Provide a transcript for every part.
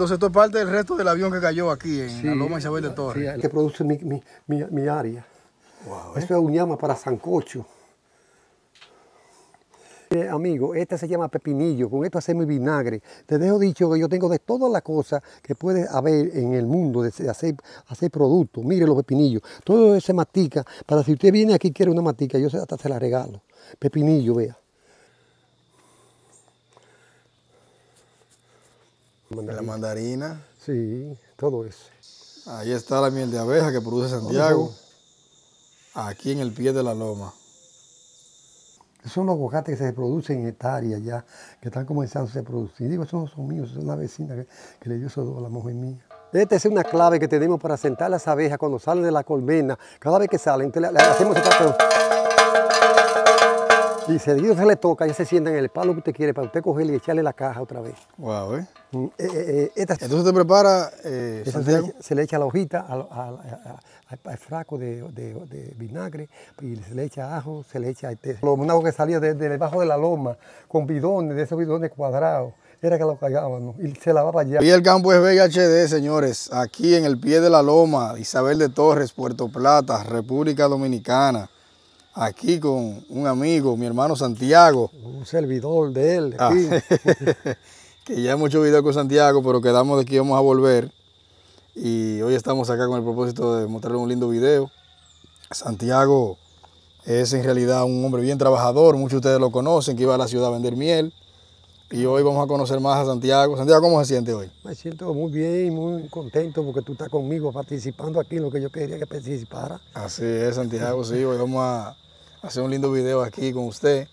Entonces esto es parte del resto del avión que cayó aquí en la Loma Isabel de Torres. Sí, que produce mi, mi, mi, mi área. Wow, Eso es un llama para sancocho. Eh, amigo, este se llama pepinillo, con esto hacemos vinagre. Te dejo dicho que yo tengo de todas las cosas que puede haber en el mundo de hacer, hacer productos. Mire los pepinillos, todo se matica. Para si usted viene aquí y quiere una matica, yo hasta se la regalo. Pepinillo, vea. La mandarina. Sí, todo eso. Ahí está la miel de abeja que produce Santiago. Aquí en el pie de la loma. Son los aguacates que se producen en hectáreas ya, que están comenzando a producir. Digo, esos no son míos, es una vecina que, que le dio esos dos a la mujer mía. Esta es una clave que tenemos para sentar las abejas cuando salen de la colmena. Cada vez que salen, entonces le, hacemos esta Y seguido se le toca, ya se sientan en el palo que usted quiere para usted cogerle y echarle la caja otra vez. Wow, ¿eh? Mm, eh, eh, eh, esta- Entonces te prepara, eh, se, le echa, se le echa la hojita al, al- frasco de, de- de vinagre y se le echa ajo, se le echa este, lo- agua que salía de, de debajo de la loma con bidones, de esos bidones cuadrados. Era que lo cargábamos y se lavaba allá. Y el campo es VHD, señores, aquí en el pie de la loma, Isabel de Torres, Puerto Plata, República Dominicana. Aquí con un amigo, mi hermano Santiago, Un servidor de él. Ah. que ya hemos hecho video con Santiago, pero quedamos de que íbamos a volver. Y hoy estamos acá con el propósito de mostrarle un lindo video. Santiago es en realidad un hombre bien trabajador, muchos de ustedes lo conocen, que iba a la ciudad a vender miel. Y hoy vamos a conocer más a Santiago. Santiago, ¿cómo se siente hoy? Me siento muy bien, muy contento porque tú estás conmigo participando aquí en lo que yo quería que participara. Así es, Santiago, sí, hoy vamos a hacer un lindo video aquí con usted.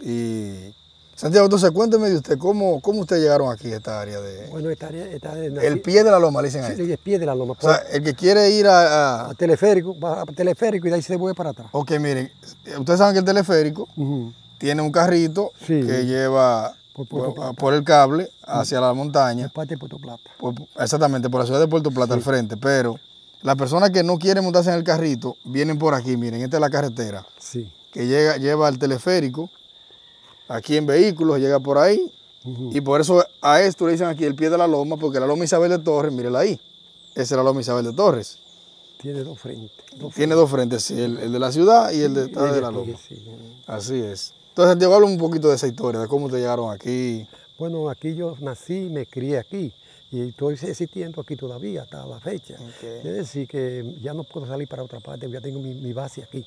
Y Santiago, entonces cuénteme de usted, ¿cómo, cómo ustedes llegaron aquí a esta área de... Bueno, esta área está en El pie de la loma, le dicen ahí. el pie de la loma. O sea, el que quiere ir a... a- a teleférico, va a teleférico y de ahí se vuelve para atrás. Ok, miren, ustedes saben que el teleférico tiene un carrito Sí. que lleva Por por, por el cable hacia la montaña, Es parte de Puerto Plata. por- exactamente por la ciudad de Puerto Plata al frente, pero las personas que no quieren montarse en el carrito vienen por aquí, miren, esta es la carretera Sí. que llega, lleva al teleférico, aquí en vehículos, llega por ahí, y por eso a esto le dicen aquí el pie de la loma, porque la loma Isabel de Torres, mírela ahí, esa es la loma Isabel de Torres. Tiene dos frentes. Dos Tiene dos frentes, sí, el, el de la ciudad y el de, la loma. sí. Así es. Entonces, Santiago, habla un poquito de esa historia, de cómo te llegaron aquí. Bueno, aquí yo nací, me crié aquí y estoy existiendo aquí todavía hasta la fecha. Ok. Es decir, que ya no puedo salir para otra parte, ya tengo mi, mi base aquí.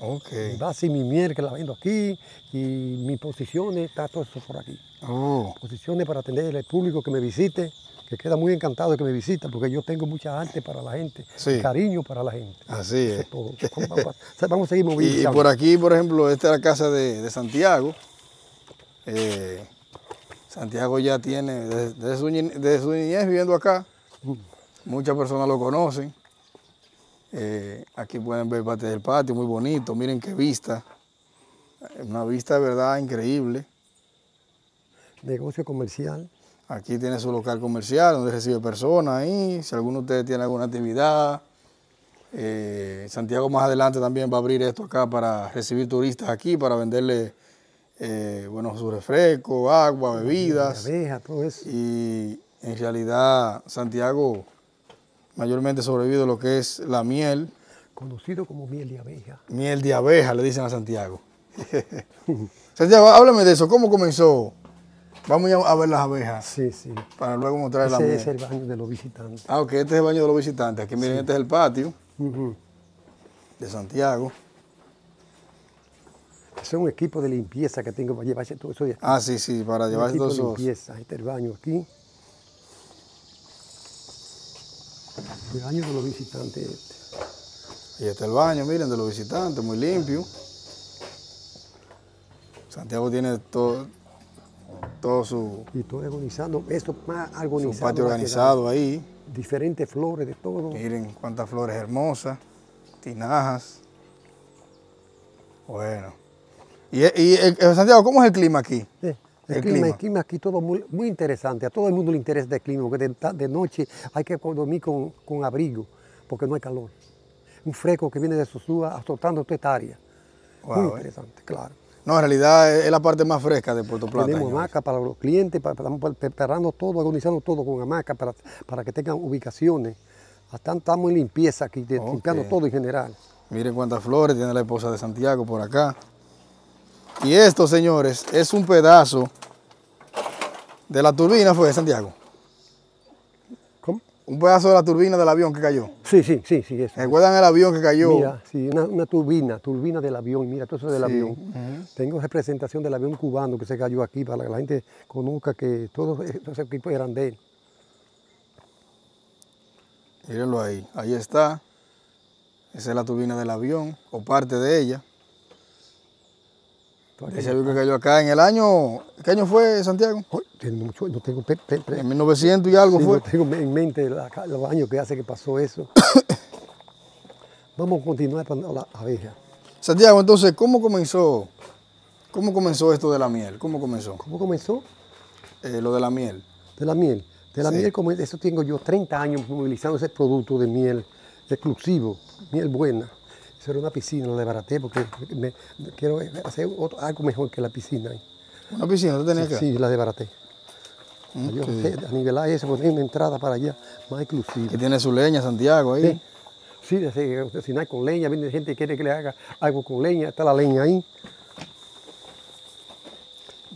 Ok. Mi base y mi miel que la vendo aquí y mis posiciones, está todo eso por aquí. Oh, Posiciones para atender al público que me visite, que queda muy encantado de que me visita, porque yo tengo mucha arte para la gente, Sí. cariño para la gente. así Eso es. es todo. Vamos, a- seguir Y, y por aquí, por ejemplo, esta es la casa de, de Santiago. Eh, Santiago ya tiene, desde, desde su, ni- desde su niñez viviendo acá, muchas personas lo conocen. Eh, aquí pueden ver parte del patio, muy bonito, miren qué vista. Una vista de verdad increíble. Negocio comercial. Aquí tiene su local comercial donde recibe personas ahí. Si alguno de ustedes tiene alguna actividad. eh, Santiago más adelante también va a abrir esto acá para recibir turistas aquí, para venderle eh, bueno, su refresco, agua, bebidas. Abeja, todo eso. Y en realidad Santiago mayormente sobrevive de lo que es la miel. Conocido como miel de abeja. Miel de abeja, le dicen a Santiago. Santiago, háblame de eso. ¿Cómo comenzó? Vamos a ver las abejas Sí, sí. para luego mostrar la miel. es el baño de los visitantes. Ah, ok, este es el baño de los visitantes. Aquí miren, este es el patio de Santiago. Es un equipo de limpieza que tengo para llevarse todo eso de aquí. Ah, sí, sí, para llevarse de esos. limpieza. Este es el baño aquí. El baño de los visitantes. este. Y este es el baño, miren, de los visitantes, muy limpio. Santiago tiene todo, todo su, Y estoy organizando, esto más su organizado. patio organizado ahí. Diferentes flores de todo. Miren cuántas flores hermosas, tinajas. Bueno. Y, y, eh, Santiago, ¿cómo es el clima aquí? Eh, El, El clima, clima. el clima aquí todo muy, muy interesante. A todo el mundo le interesa el clima, porque de, noche hay que dormir con, con abrigo, porque no hay calor. Un fresco que viene de Sosúa azotando toda esta área. Wow, muy eh. interesante, claro. No, en realidad es la parte más fresca de Puerto Plata. Tenemos hamacas para los clientes, para- estamos preparando todo, organizando todo con hamacas para, para que tengan ubicaciones. Hasta estamos en limpieza aquí, limpiando todo en general. Miren cuántas flores tiene la esposa de Santiago por acá. Y esto, señores, es un pedazo de la turbina, fue de Santiago. ¿Cómo? Un pedazo de la turbina del avión que cayó. Sí, sí, sí, sí, eso. ¿Recuerdan el avión que cayó? Mira, sí, una, una turbina, turbina del avión, mira, todo eso del Sí, avión. Tengo representación del avión cubano que se cayó aquí para que la gente conozca que todos esos equipos eran de él. Mírenlo ahí. Ahí está. Esa es la turbina del avión, o parte de ella. Ese avión que cayó acá en el año. ¿Qué año fue, Santiago? Ay, tiene mucho- no tengo, pe- pe- pe- En 1900 y algo sí, fue. no tengo en mente la- los años que hace que pasó eso. Vamos a continuar con la abeja. Santiago, entonces, ¿cómo comenzó? ¿Cómo comenzó esto de la miel? ¿Cómo comenzó? ¿Cómo comenzó? Eh, lo de la miel. De la miel. De la Sí. miel, como eso tengo yo 30 años movilizando ese producto de miel exclusivo, miel buena. Era una piscina, la desbaraté porque me- quiero hacer otro- algo mejor que la piscina. Una piscina, ¿tú tenías? Sí, la desbaraté. Yo Ok. sé, a nivelar eso, poner una entrada para allá más exclusiva. Que tiene su leña, Santiago, ahí. Sí, sí, hacer- cocinar con leña, viene gente que quiere que le haga algo con leña, está la leña ahí.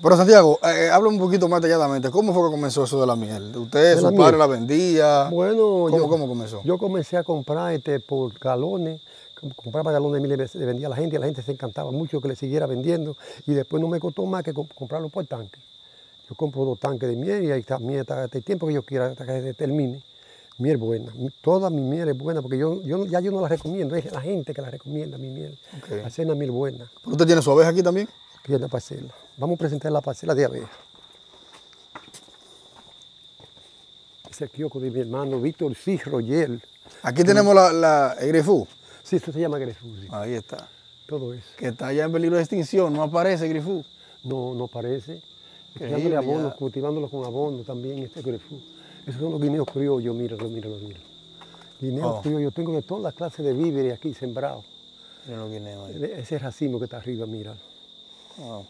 Pero Santiago, eh, habla un poquito más detalladamente. ¿Cómo fue que comenzó eso de la miel? ¿Usted, su la padre miel. la vendía? Bueno, ¿Cómo, yo, cómo comenzó? yo comencé a comprar este, por galones, compraba galones de miel y le vendía a la gente, y la gente se encantaba mucho que le siguiera vendiendo y después no me costó más que comp- comprarlo por tanque. Yo compro dos tanques de miel y ahí está miel hasta el tiempo que yo quiera, hasta que se termine. Miel buena, toda mi miel es buena porque yo, ya yo no la recomiendo, es la gente que la recomienda mi miel. Ok. Hacer una miel buena, ¿Pero ¿Usted tiene su abeja aquí también? que es la parcela. Vamos a presentar la parcela de abeja. Es el kiosco de mi hermano Víctor C. Royel. Aquí tenemos la, la. Sí, eso se llama Grefusi. Ahí está. Todo eso. Que está ya en peligro de extinción, no aparece grifú. No, no parece. Increíble, Echándole abono, cultivándolo con abono también, este grefú. Esos son los guineos criollos, míralo, míralo, míralo. Guineos Oh. criollos, tengo de todas las clases de víveres aquí sembrados. Miren los guineos ahí. Ese racimo que está arriba, míralo. Wow.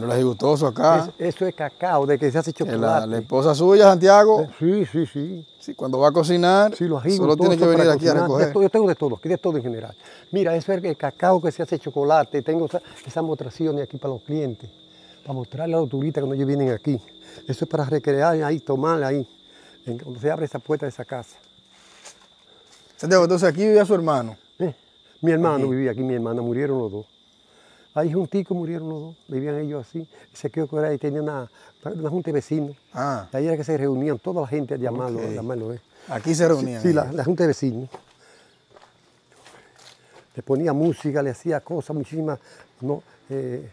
Miren los gustosos acá. Es- eso es cacao, de que se hace la, chocolate. la esposa suya, Santiago, Eh, Sí, sí, sí. sí, cuando va a cocinar, Sí, los solo tiene que venir aquí a cocinar. Recoger. yo tengo de todo, aquí de todo en general. Mira, eso es el cacao que se hace chocolate. Tengo esa- esas mostraciones aquí para los clientes, para mostrarle a los turistas cuando ellos vienen aquí. Eso es para recrear ahí, tomar ahí, en- cuando se abre esa puerta de esa casa. Santiago, entonces aquí vivía su hermano. Eh, Mi hermano vivía aquí, mi hermana, murieron los dos. Ahí junticos murieron los dos, vivían ellos así. Se quedó que era y tenía una, una junta de vecinos. Ah, Ahí era que se reunían toda la gente a llamarlo, a llamarlo. eh. aquí se reunían. Sí, la, ellos. la junta de vecinos. Le ponía música, le hacía cosas, muchísimas. No, eh,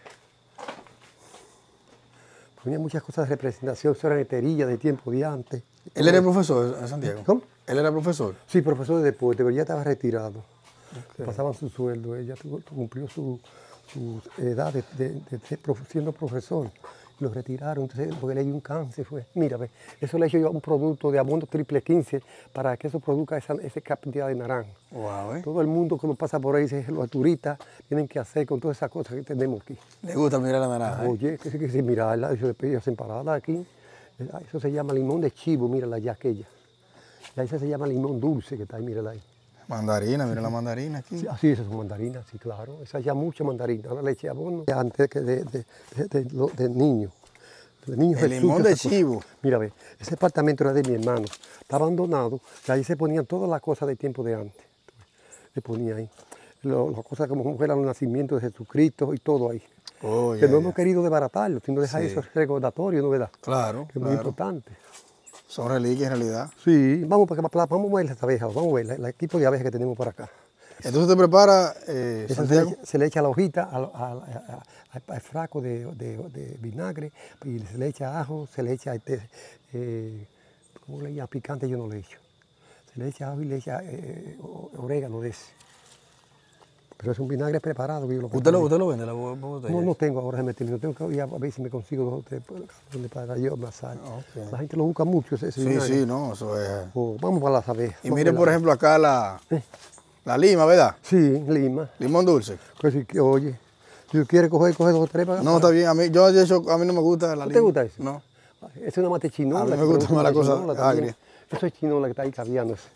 ponía muchas cosas de representación, eso era etería de tiempo de antes. Él era profesor, eh, Santiago. ¿Cómo? Él era profesor. Sí, profesor de deporte, pero ya estaba retirado. Le pasaban su sueldo, ella cumplió su, su edad de, de- de siendo profesor. Lo retiraron, entonces, porque le dio un cáncer. Fue. Mira, ve, eso le he hecho yo un producto de abono triple 15 para que eso produzca esa, esa cantidad de naranja. Wow, ¿eh? Todo el mundo cuando pasa por ahí dice, los turistas tienen que hacer con todas esas cosas que tenemos aquí. Le gusta mirar la naranja. ¿eh? Oye, que que sí, mirarla, eso después hacen parada aquí. Ah, Eso se llama limón de chivo, mírala ya aquella. Y ahí esa se llama limón dulce que está ahí, mírala ahí. Mandarina, mira la mandarina aquí. Sí, así esas son mandarinas, sí, claro. Esa ya mucha mandarina. Ahora le eché abono antes que de, de, de, de, de niño. De niño El Jesús, limón de cosa- chivo. Mira, ve, ese apartamento era de mi hermano. Está abandonado. Y ahí se ponían todas las cosas del tiempo de antes. Le ponía ahí. Lo- las cosas como fueran los nacimientos de Jesucristo y todo ahí. Oh, que no hemos querido desbaratarlo, sino dejar Sí. eso recordatorio, ¿no verdad? Claro, Que es muy claro. importante. Son reliquias en realidad. Sí, vamos, para, para- vamos a ver las abejas, vamos a ver el equipo de abejas que tenemos por acá. Entonces te prepara, eh, se, le echa, se le echa la hojita al, al- frasco de, de- de vinagre y se le echa ajo, se le echa, este, eh, ¿cómo le llama? Picante yo no le echo. Se le echa ajo y le echa eh, o- orégano de ese. Pero es un vinagre preparado. que yo lo ¿Usted lo, usted lo vende la bo- botella? No, no tengo ahora, se me terminó. Tengo que ir a ver si me consigo dos o tres pues, donde para yo amasar. Ah, ok. La gente lo busca mucho ese, ese Sí, vinagre. sí, no, eso es. Oh, vamos para las abejas. Y mire, por ejemplo, acá la, Eh. La lima, ¿verdad? Sí, lima. Limón dulce. Pues que- oye, si tú quieres coger, coge dos o tres para No, está bien. A mí, yo de hecho, a mí no me gusta la ¿No lima. te gusta eso? No. Es una mate chinola. A mí me gusta más la cosa agria. Eso es chinola que está ahí caviándose.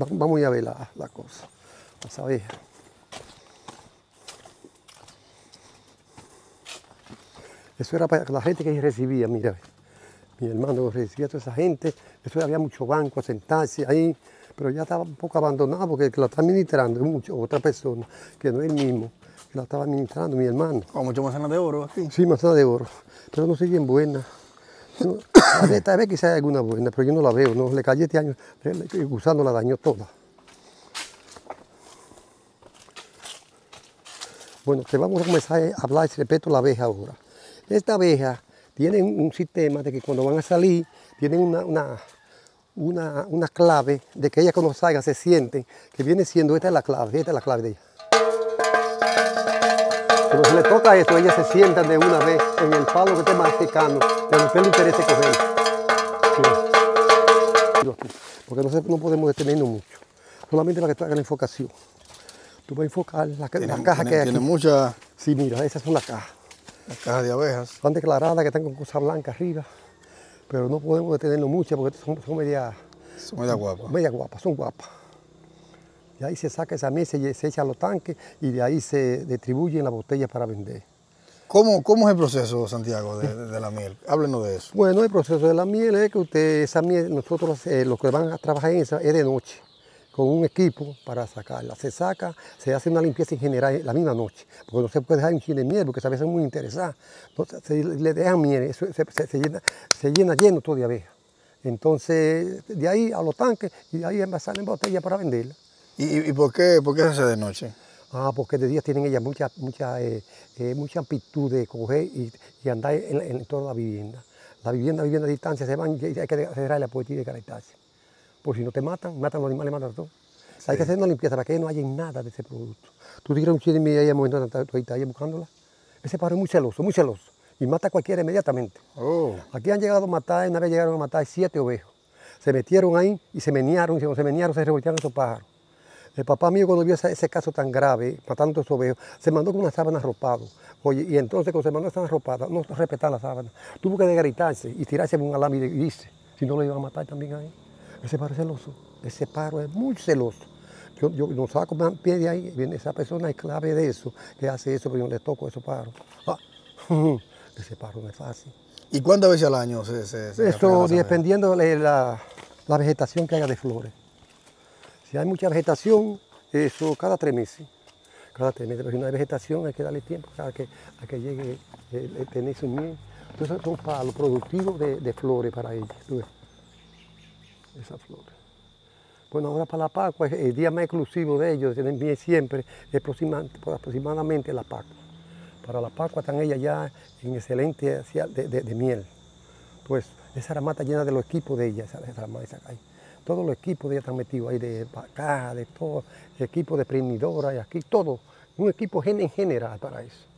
Va- Vamos a ver la, la cosa. Las abejas. Eso era para la gente que recibía, mira. Mi hermano recibía a toda esa gente. Eso había mucho banco a sentarse ahí. Pero ya estaba un poco abandonado porque el que la está administrando es mucho, otra persona, que no es el mismo, que la estaba administrando, mi hermano. Con mucho manzana de oro aquí. Sí, manzana de oro, pero no soy bien buena. No, a ver, tal vez quizás hay alguna buena, pero yo no la veo. No, le cayó este año, el gusano la dañó toda. Bueno, te vamos a comenzar a hablar respecto a la abeja ahora. Esta abeja tiene un, sistema de que cuando van a salir, tienen una, una, una, una clave de que ellas cuando salgan se sienten, que viene siendo, esta es la clave, esta es la clave de ella. Cuando se le toca eso, ellas se sientan de una vez en el palo que esté más cercano, pero usted le interesa coger. Porque no, no podemos detenernos mucho. Solamente para que tú hagas la enfocación. Tú vas a enfocar la, Tiene, caja tiene- que hay tiene aquí. muchas Sí, mira, esas son las cajas. cajas de abejas. Están declaradas que están con cosas blancas arriba, pero no podemos detenernos mucho porque son, son media, Son media guapas. media guapas, son guapas. De ahí se saca esa miel, se, se echa a los tanques y de ahí se distribuyen las botellas para vender. ¿Cómo, ¿Cómo es el proceso, Santiago, de la miel? Háblenos de eso. Bueno, el proceso de la miel es que usted, esa miel, nosotros eh, los que van a trabajar en esa es de noche, con un equipo para sacarla. Se saca, se hace una limpieza en general la misma noche, porque no se puede dejar chile de miel, porque a veces son muy interesadas. Entonces, se le dejan miel, se, se- se llena, se llena lleno todo de abejas. Entonces, de ahí a los tanques y de ahí salen botellas para venderla. ¿Y, y- y por, qué, por qué se hace de noche? Ah, porque de día tienen ellas mucha, mucha, eh, eh, mucha amplitud de coger y, y andar en, en toda la vivienda. La vivienda, vivienda a distancia, se van y hay que cerrar la puerta y descartarse. Por si no te matan, matan los animales, matan todo. Hay que hacer una limpieza para que no haya nada de ese producto. Tú tiras un chile y momento de estar- tú ahí buscándola. Ese pájaro es muy celoso, muy celoso. Y mata a cualquiera inmediatamente. Oh, Aquí han llegado a matar, una vez llegaron a matar siete ovejos. Se metieron ahí y se menearon, y cuando se menearon se revoltearon esos pájaros. El papá mío cuando vio ese, ese caso tan grave, matando a esos ovejos, se mandó con una sábana arropado. Oye, y entonces cuando se mandó esa arropada, no respetaba la sábana. Tuvo que desgaritarse y tirarse en un alambre y irse. Si no lo iban a matar también ahí. Ese pájaro es celoso. Ese pájaro es muy celoso. Yo, yo no saco más pie de ahí, viene esa persona es clave de eso, que hace eso, pero yo le toco esos pájaros. Ah, ese pájaro no es fácil. ¿Y cuántas veces al año se, se, se Eso dependiendo de la, la vegetación que haya de flores. Si hay mucha vegetación, eso cada tres meses. Cada tres meses. Pero si no hay vegetación, hay que darle tiempo a que, a que llegue el tener su miel. Entonces son palos productivos de, de flores para ellos. Esas flores. Bueno, ahora para la Pascua, el día más exclusivo de ellos, de siempre, es aproximadamente la Pascua. Para la Pascua están ellas ya en excelente de, miel. Pues esa rama está llena de los equipos de ellas, esa, esa rama esa ahí. Todos los equipos de ellas están metidos ahí, de caja, de todo, equipos de prendidora y aquí, todo. Un equipo en general para eso.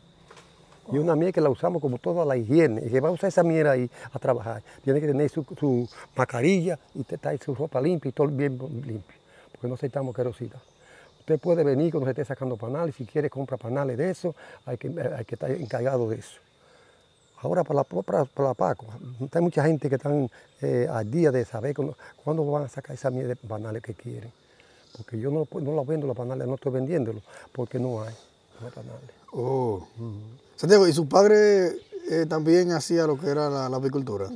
Y una miel que la usamos como toda la higiene. Y que va a usar esa miel ahí a trabajar. Tiene que tener su, su mascarilla y te trae su ropa limpia y todo bien limpio. Porque no aceptamos querosidad. Usted puede venir cuando se esté sacando panales. Si quiere, compra panales de eso. Hay que, hay que estar encargado de eso. Ahora para la, para, para la Pascua, hay mucha gente que están eh, al día de saber cuándo, van a sacar esa miel de panales que quieren. Porque yo no, no la vendo los panales, no estoy vendiéndolos, porque no hay los panales. Oh. Santiago, ¿y su padre eh, también hacía lo que era la, la apicultura?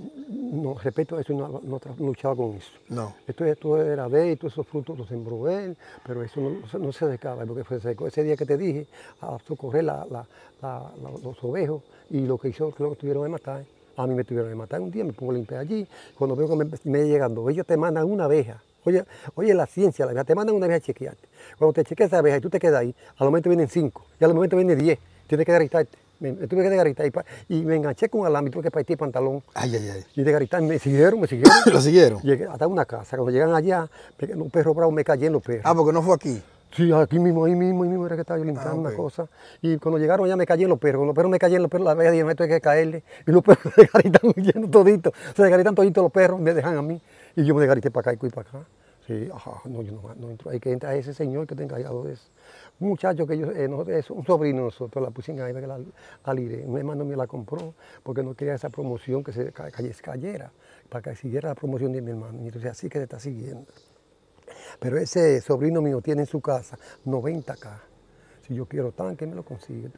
No, respecto a eso, no, no luchaba con eso. No. Esto, esto era ver y todos esos frutos los sembró él, pero eso no, no se- secaba, porque fue seco. Ese día que te dije, a socorrer la- la- los ovejos, y lo que hizo, que lo tuvieron que matar. A mí me tuvieron que matar un día, me pongo a limpiar allí. Cuando veo que me, me llegando, ellos te mandan una abeja. Oye, oye, la ciencia, la abeja, te mandan una abeja a chequearte. Cuando te chequeas esa abeja y tú te quedas ahí, al momento vienen cinco, y al momento vienen diez. Tienes que desgaritarte. Me, me tuve que desgaritar y, pa- y me enganché con un alambre y tuve que partir el pantalón. Ay, ay, ay. Y desgaritar, me siguieron, me siguieron. ¿Lo siguieron? Llegué hasta una casa. Cuando llegan allá, me- los perros bravos me cayeron los perros. Ah, porque no fue aquí. Sí, aquí mismo, ahí mismo, ahí mismo era que estaba yo limpiando Ah, una ok. cosa. Y cuando llegaron allá me cayeron los perros. Los perros me cayeron los perros, la dijeron, esto hay que caerle. Y los perros se desgaritan huyendo toditos. Se desgaritan toditos los perros, me dejan a mí. Y yo me desgarité para acá y fui para acá. Sí, ajá, no, yo no, no entro. Hay que entrar a ese señor que está encargado de eso. Un muchacho que yo, eh, es un sobrino nosotros, la pusimos ahí, la, la liré. Un hermano mío la compró porque no quería esa promoción que se cayera, para que siguiera la promoción de mi hermano. Entonces así que se está siguiendo. Pero ese sobrino mío tiene en su casa 90K. Si yo quiero tanque, me lo consigue.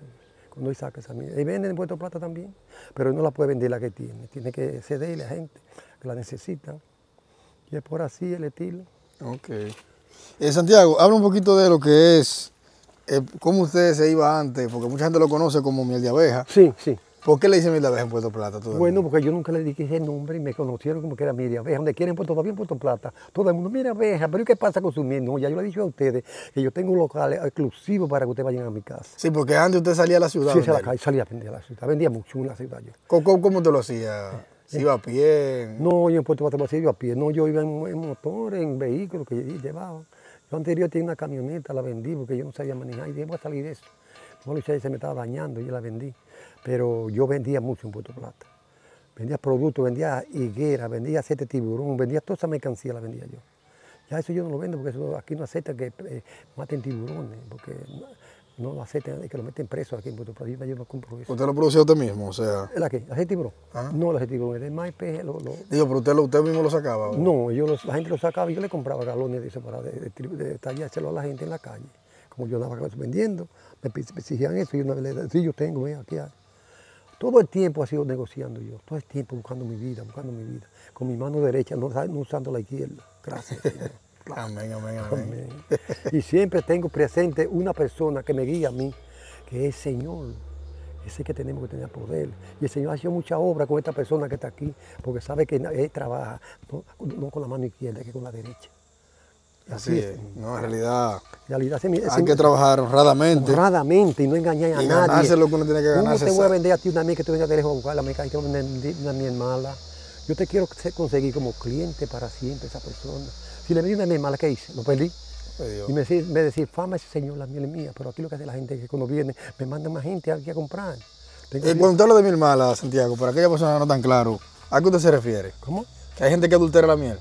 Cuando él saca esa mierda. Y venden en Puerto Plata también, pero él no la puede vender la que tiene. Tiene que cederle a gente que la necesitan. Y es por así el estilo. Ok. Eh, Santiago, habla un poquito de lo que es, cómo usted se iba antes, porque mucha gente lo conoce como miel de abeja. Sí, sí. ¿Por qué le dicen miel de abeja en Puerto Plata? Bueno, porque yo nunca le dije ese nombre y me conocieron como que era Miriam Abeja. Donde quieren Puerto todavía en Puerto Plata. Todo el mundo, mira Abeja, pero ¿y qué pasa con su miel? No, ya yo le he dicho a ustedes que yo tengo un local exclusivo para que ustedes vayan a mi casa. Sí, porque antes usted salía a la ciudad. Sí, se la calle, salía a vender a la ciudad. Vendía mucho en la ciudad yo. ¿Cómo, cómo, te lo hacía? ¿Se iba a pie? No, yo en Puerto Plata iba a pie. No, yo iba en, en motor, en vehículos que llevaba. Yo anterior tenía una camioneta, la vendí porque yo no sabía manejar y dije, voy a salir de eso. No, Lucha, se me estaba dañando y la vendí. Pero yo vendía mucho en Puerto Plata. Vendía productos, vendía higuera, vendía aceite de tiburón, vendía toda esa mercancía, la vendía yo. Ya eso yo no lo vendo porque eso aquí no acepta que eh, maten tiburones, porque no, es que lo meten preso aquí en Puerto Plata. Yo no compro eso. ¿Usted lo producía usted mismo? O sea, ¿La qué? ¿Aceite tiburón? Ajá. No, el aceite tiburón, el maíz, peje, lo- lo, digo, pero usted, lo- usted mismo lo sacaba. ¿o? no, yo los- la gente lo sacaba y yo le compraba galones de eso para de, de, de tallárselo a la gente en la calle. Como yo andaba vendiendo, me exigían eso y una vez le sí, yo tengo, ven aquí. hay". Todo el tiempo ha sido negociando yo, todo el tiempo buscando mi vida, buscando mi vida, con mi mano derecha, no, no usando la izquierda. Gracias. Amén, amén, amén. Amén. Y siempre tengo presente una persona que me guía a mí, que es el Señor. Ese que tenemos que tener poder. Y el Señor ha hecho mucha obra con esta persona que está aquí, porque sabe que él trabaja no, no con la mano izquierda, que con la derecha. Así es. No, en realidad En realidad, ese hay que trabajar honradamente. honradamente y no engañar a Y nadie. ganarse lo que uno tiene que ¿Cómo ganarse, te voy a vender a ti una miel que tú vengas de lejos a buscar la que hay que vender una miel mala? Yo te quiero se- conseguir como cliente para siempre esa persona. Si le vendí una miel mala, ¿qué hice? Lo perdí. Ay, Dios. Y me decir, me decir, fama ese señor, la miel es mía, pero aquí lo que hace la gente es que cuando viene me manda más gente aquí a comprar. Tengo Eh, que- cuando usted habla de miel mala, Santiago, para aquella persona que no tan claro, ¿a qué usted se refiere? ¿Cómo? Que hay gente que adultera la miel.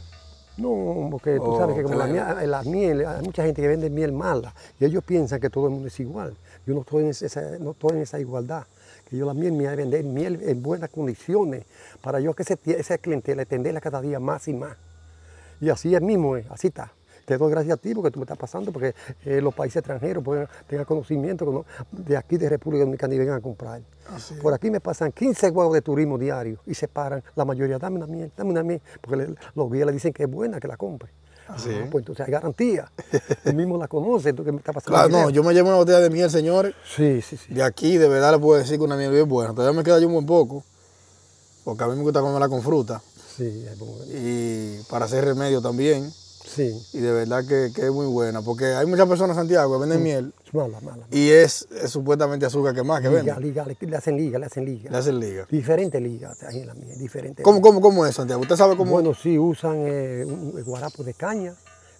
No, porque tú Oh, sabes que como la, miel, la miel, hay mucha gente que vende miel mala y ellos piensan que todo el mundo es igual. Yo no estoy en esa, no estoy en esa igualdad. Que yo la miel me voy a vender miel en buenas condiciones para yo que ese, esa clientela atenderla cada día más y más. Y así es mismo, es, así está. Te doy gracias a ti porque tú me estás pasando, porque eh, los países extranjeros pueden tener conocimiento no- de aquí de República Dominicana y vengan a comprar. Así. Por aquí me pasan 15 huevos de turismo diario y se paran la mayoría, dame una miel, dame una miel, porque le- los guías le dicen que es buena, que la compre. Ah. Pues entonces hay garantía. Tú mismo la conoces, tú que me estás pasando. Claro, no, yo me llevo una botella de miel, señores. Sí, sí, sí. De aquí, de verdad, le puedo decir que una miel bien buena. Todavía me queda yo un buen poco, porque a mí me gusta comerla con fruta. Sí, es bueno. Y para hacer remedio también. Sí. Y de verdad que, que es muy buena, porque hay muchas personas en Santiago que Mm. venden miel Es mala, mala. y es, es supuestamente azúcar que más que Liga, venden. liga, le, hacen liga, le hacen liga. Le hacen liga. Diferentes ligas ahí en la mía, diferentes. ¿Cómo, cómo, cómo es, Santiago? ¿Usted sabe cómo? Bueno, sí, usan eh, un, guarapo de caña,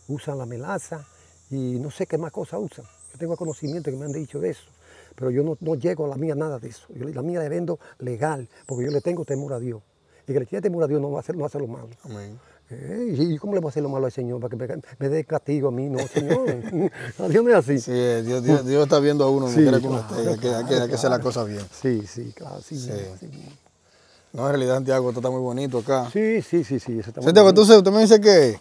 usan la melaza y no sé qué más cosas usan. Yo tengo conocimiento que me han dicho de eso, pero yo no, no llego a la mía nada de eso. Yo la mía la vendo legal, porque yo le tengo temor a Dios. Y que le tiene temor a Dios no va a hacer, no hace lo malo. Amén. ¿Y cómo le voy a hacer lo malo al Señor para que me, me dé castigo a mí? No, Señor. Dios no es así. Sí, eh, Dios, Dios- Dios está viendo a uno Sí, quiera que uno esté. Hay que, hay que- hay que hacer las cosas bien. Sí, sí, claro, sí. Sí. No, en realidad, Santiago, esto está muy bonito acá. Sí, sí, sí, sí, eso está muy Santiago, entonces usted me dice que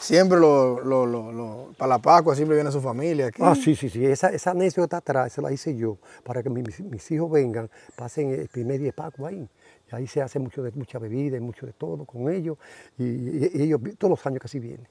siempre lo, lo, lo, lo- para la Pascua siempre viene su familia aquí. Ah, sí, sí, sí. Esa, esa anécdota atrás se la hice yo para que mis, mis hijos vengan, pasen el primer día de Pascua ahí. Ahí se hace mucho de, mucha bebida y mucho de todo con ellos. Y, y- y ellos todos los años casi vienen.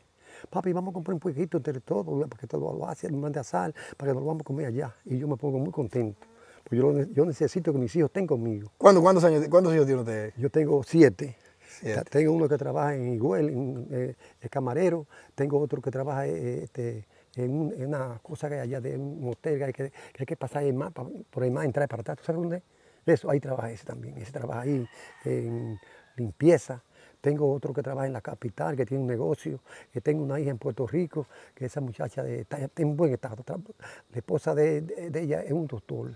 Papi, vamos a comprar un poquito entre todos, porque todo lo hace, me manda sal, para que nos lo vamos a comer allá. Y yo me pongo muy contento. Porque yo, yo necesito que mis hijos estén conmigo. ¿Cuándo- cuántos, años, ¿Cuántos hijos tiene usted? Yo tengo siete. Siete. Tengo uno que trabaja en Iguel, en, eh, es camarero. Tengo otro que trabaja eh, este, en, un- en una cosa que hay allá de un hotel que hay que, que hay que pasar el mar, por el mar, entrar para atrás. ¿Tú sabes dónde es? Eso, ahí trabaja ese también. Ese trabaja ahí en limpieza. Tengo otro que trabaja en la capital, que tiene un negocio. Que tengo una hija en Puerto Rico, que esa muchacha de, está, está en buen estado. La esposa de, de- de ella es un doctor.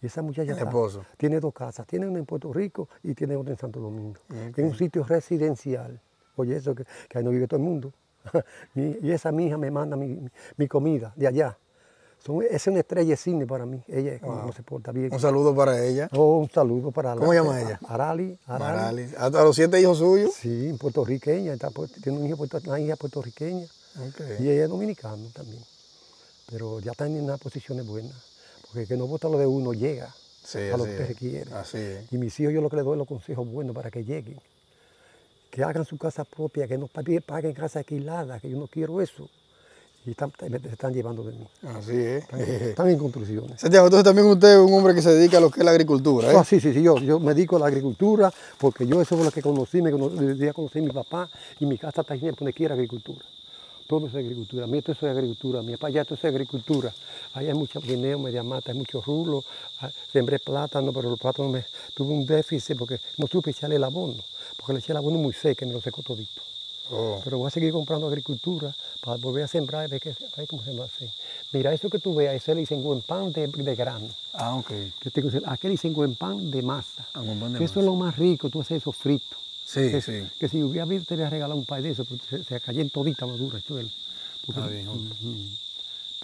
Y esa muchacha está- tiene dos casas. Tiene una en Puerto Rico y tiene otra en Santo Domingo. Ok. En un sitio residencial. Oye, eso que, que ahí no vive todo el mundo. Y esa mi hija me manda mi- mi comida de allá. Son- es una estrella de cine para mí. Ella es como se porta bien. Un saludo para ella. Oh, un saludo para ¿Cómo llama ella? Arali. Arali. A, los siete hijos suyos. Sí, puertorriqueña. Está, tiene un hijo puerto- una hija puertorriqueña. Y ella es dominicana también. Pero ya están en unas posiciones buenas. Porque el que no vota lo de uno llega Sí, a lo que se quiere. Así es. Y mis hijos yo lo que les doy los consejos buenos para que lleguen. Que hagan su casa propia, que no pa- paguen casa alquilada, que yo no quiero eso. Y están, se están llevando de mí. Así es. Están en construcciones. Santiago, entonces también usted es un hombre que se dedica a lo que es la agricultura, ¿eh? Ah, sí, sí, sí, yo, yo me dedico a la agricultura porque yo eso fue lo que conocí, me conocí, ya conocí a mi papá y mi casa está llena de donde quiera agricultura. Todo es agricultura. Mira, todo eso es agricultura. Mi papá ya eso es agricultura. Ahí hay mucho guineo, media mata, hay muchos rulos. ah, Sembré plátano, pero los plátanos me tuve un déficit porque no supe echarle el abono. Porque le eché el abono muy seco y me lo secó todito. Oh, Pero voy a seguir comprando agricultura para volver a sembrar y ver, ver cómo se va a hacer. Mira, eso que tú ves, eso le dicen buen pan de, de grano. Ah, ok. Que te, aquí le dicen buen pan de masa. Ah, buen pan de Que eso es lo más rico, tú haces eso frito. Sí, que, sí. que si hubiera visto te hubiera regalado un par de esos, pero se, se cayen todita madura, Está bien. Ujú.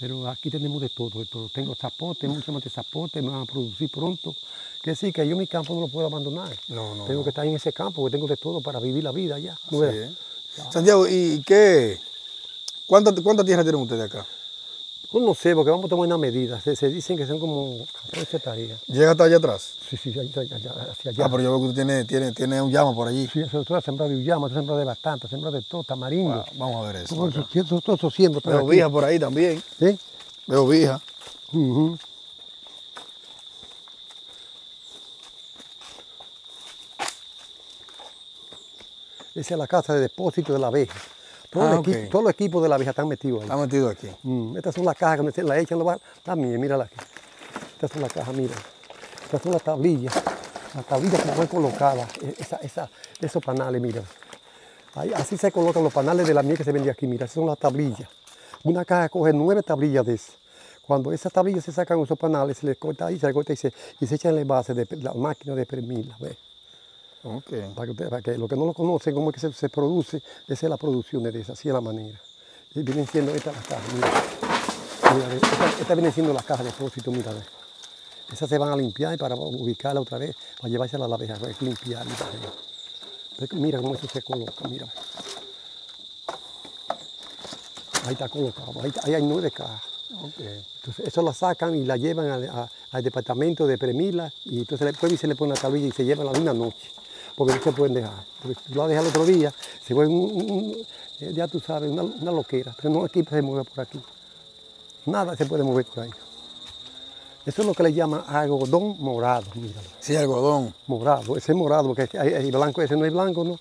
Pero aquí tenemos de todo, de todo. Tengo zapote, mucho más de zapote, me van a producir pronto. Que sí, que yo mi campo no lo puedo abandonar. No, no, Tengo no. que estar en ese campo, porque tengo de todo para vivir la vida allá. ¿no Sí, ves? ¿eh? Santiago, ¿y qué? ¿Cuánta, cuánta tierra tienen ustedes acá? Pues no sé, porque vamos a tomar una medida. Se, se dicen que son como 14 tareas. ¿Llega hasta allá atrás? Sí, sí, allá, allá, hacia allá. Ah, pero yo veo que usted tiene, tiene, tiene un llama por allí. Sí, eso es sembrado de uyama, eso es sembrado de batata, sembrado de todo, tamarindo. Vamos a ver eso. Todo eso, todo, eso siembro. todo Veo vija por ahí también. ¿Sí? Veo vija. Ujú. Esa es la casa de depósito de la abeja. Todo Ah, el equipo- ok. Todos los equipos de la abeja están metidos ahí. Está metido aquí. Mm, Estas son las cajas donde se la echan, lo también, mírala aquí. Estas son las cajas, mira. Estas son las tablillas. Las tablillas que van colocadas, e- esa, esa, esos panales, mira. Ahí, así se colocan los panales de la miel que se vende aquí, mira, esas son las tablillas. Una caja coge nueve tablillas de esas. Cuando esas tablillas se sacan esos panales, se les corta ahí, se les corta y se, y se echan en la base de la máquina de permila, ¿ves? Ok. Para que, para que los que no lo conocen, cómo es que se, se produce, esa es la producción de esa, así es la manera. Y vienen siendo estas las cajas, mira. Mira, ve, esta, esta viene siendo las cajas de depósito, mira, ve. Esas se van a limpiar y para ubicarla otra vez, para llevársela a la abeja, que limpiar, mira, Mira cómo eso se coloca, mira. Ahí está colocado, ahí, ahí hay nueve cajas. Ok. Entonces, eso la sacan y la llevan al, a- al departamento de Premila y entonces después y se le pone una tablilla y se llevan la misma noche, porque no se pueden dejar. Porque si tú la dejas el otro día, se vuelve un, eh, ya tú sabes, una, una loquera, pero no aquí se mueve por aquí. Nada se puede mover por ahí. Eso es lo que le llaman algodón morado, míralo. Sí, algodón. Morado, ese es morado, porque hay blanco, ese no es blanco, ¿no?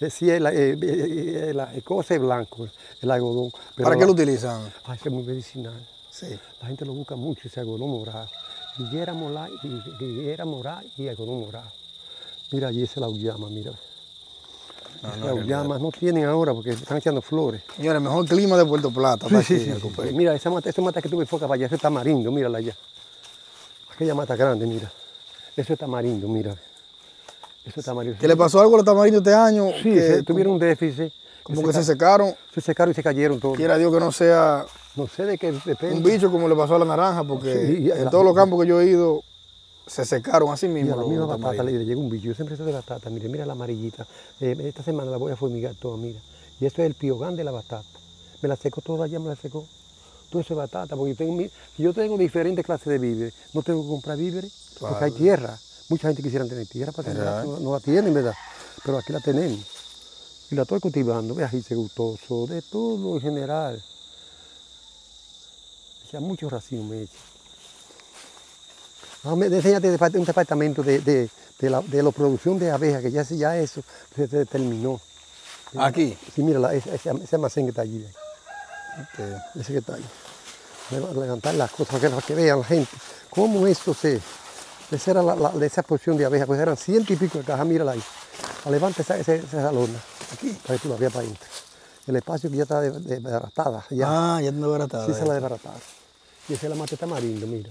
Eh, Sí, el, eh, la- el cosa es blanco, el algodón. pero ¿Para qué la- lo utilizan? Ay, es muy medicinal. Sí. La gente lo busca mucho, ese algodón morado. Higuera morada, higuera morada y algodón morado. Mira, allí es la uyama, mira. No, Esa no, la en uyama no tienen ahora porque están echando flores. Señores, el mejor clima de Puerto Plata. aquí en el Cupey. Mira, esa mata, esa mata que tú me enfocas para allá, eso es tamarindo, mírala allá. Aquella mata grande, mira. Eso es tamarindo, mira. Eso es tamarindo. ¿Qué le pasó algo a los tamarindos este año? Sí, que se- tuvieron un déficit. como que se secaron. Se secaron y se cayeron todos. Quiera Dios que no sea No sé de qué depende. un bicho como le pasó a la naranja, porque Sí, y- en la- todos los campos que yo he ido se secaron así mismo. la los misma batata tamarindos. le llegó un bicho. Yo siempre sé de batata. Mire, mira la amarillita. Eh, esta semana la voy a fumigar toda, mira. Y esto es el piogán de la batata. Me la secó toda allá, me la secó. Todo eso es batata, porque yo tengo, yo tengo diferentes clases de víveres, no tengo que comprar víveres, porque hay tierra. Mucha gente quisiera tener tierra para tener, no, no la tienen, ¿verdad? Pero aquí la tenemos. Y la estoy cultivando, ve ají gustoso, de todo en general. Ya muchos racimos me he hecho. Parte- un departamento de, de, de la, de la producción de abejas, que ya, se- ya eso se, se terminó. Aquí. Sí, mira, la- ese, ese- almacén que está allí, Ok. ese que está ahí. Le- Levantar las cosas para que, vean la gente. ¿Cómo esto se...? Esa era la, la- de esa porción de abejas, pues eran ciento y pico de cajas, mírala ahí. Ah, Levanta esa, esa, esa lona, Aquí. para que tú la veas para adentro. El espacio que ya está de- de- desbaratada, ya. Ah, ya tengo baratada. Sí, es la desbaratada. Y esa es la mata de tamarindo, mira.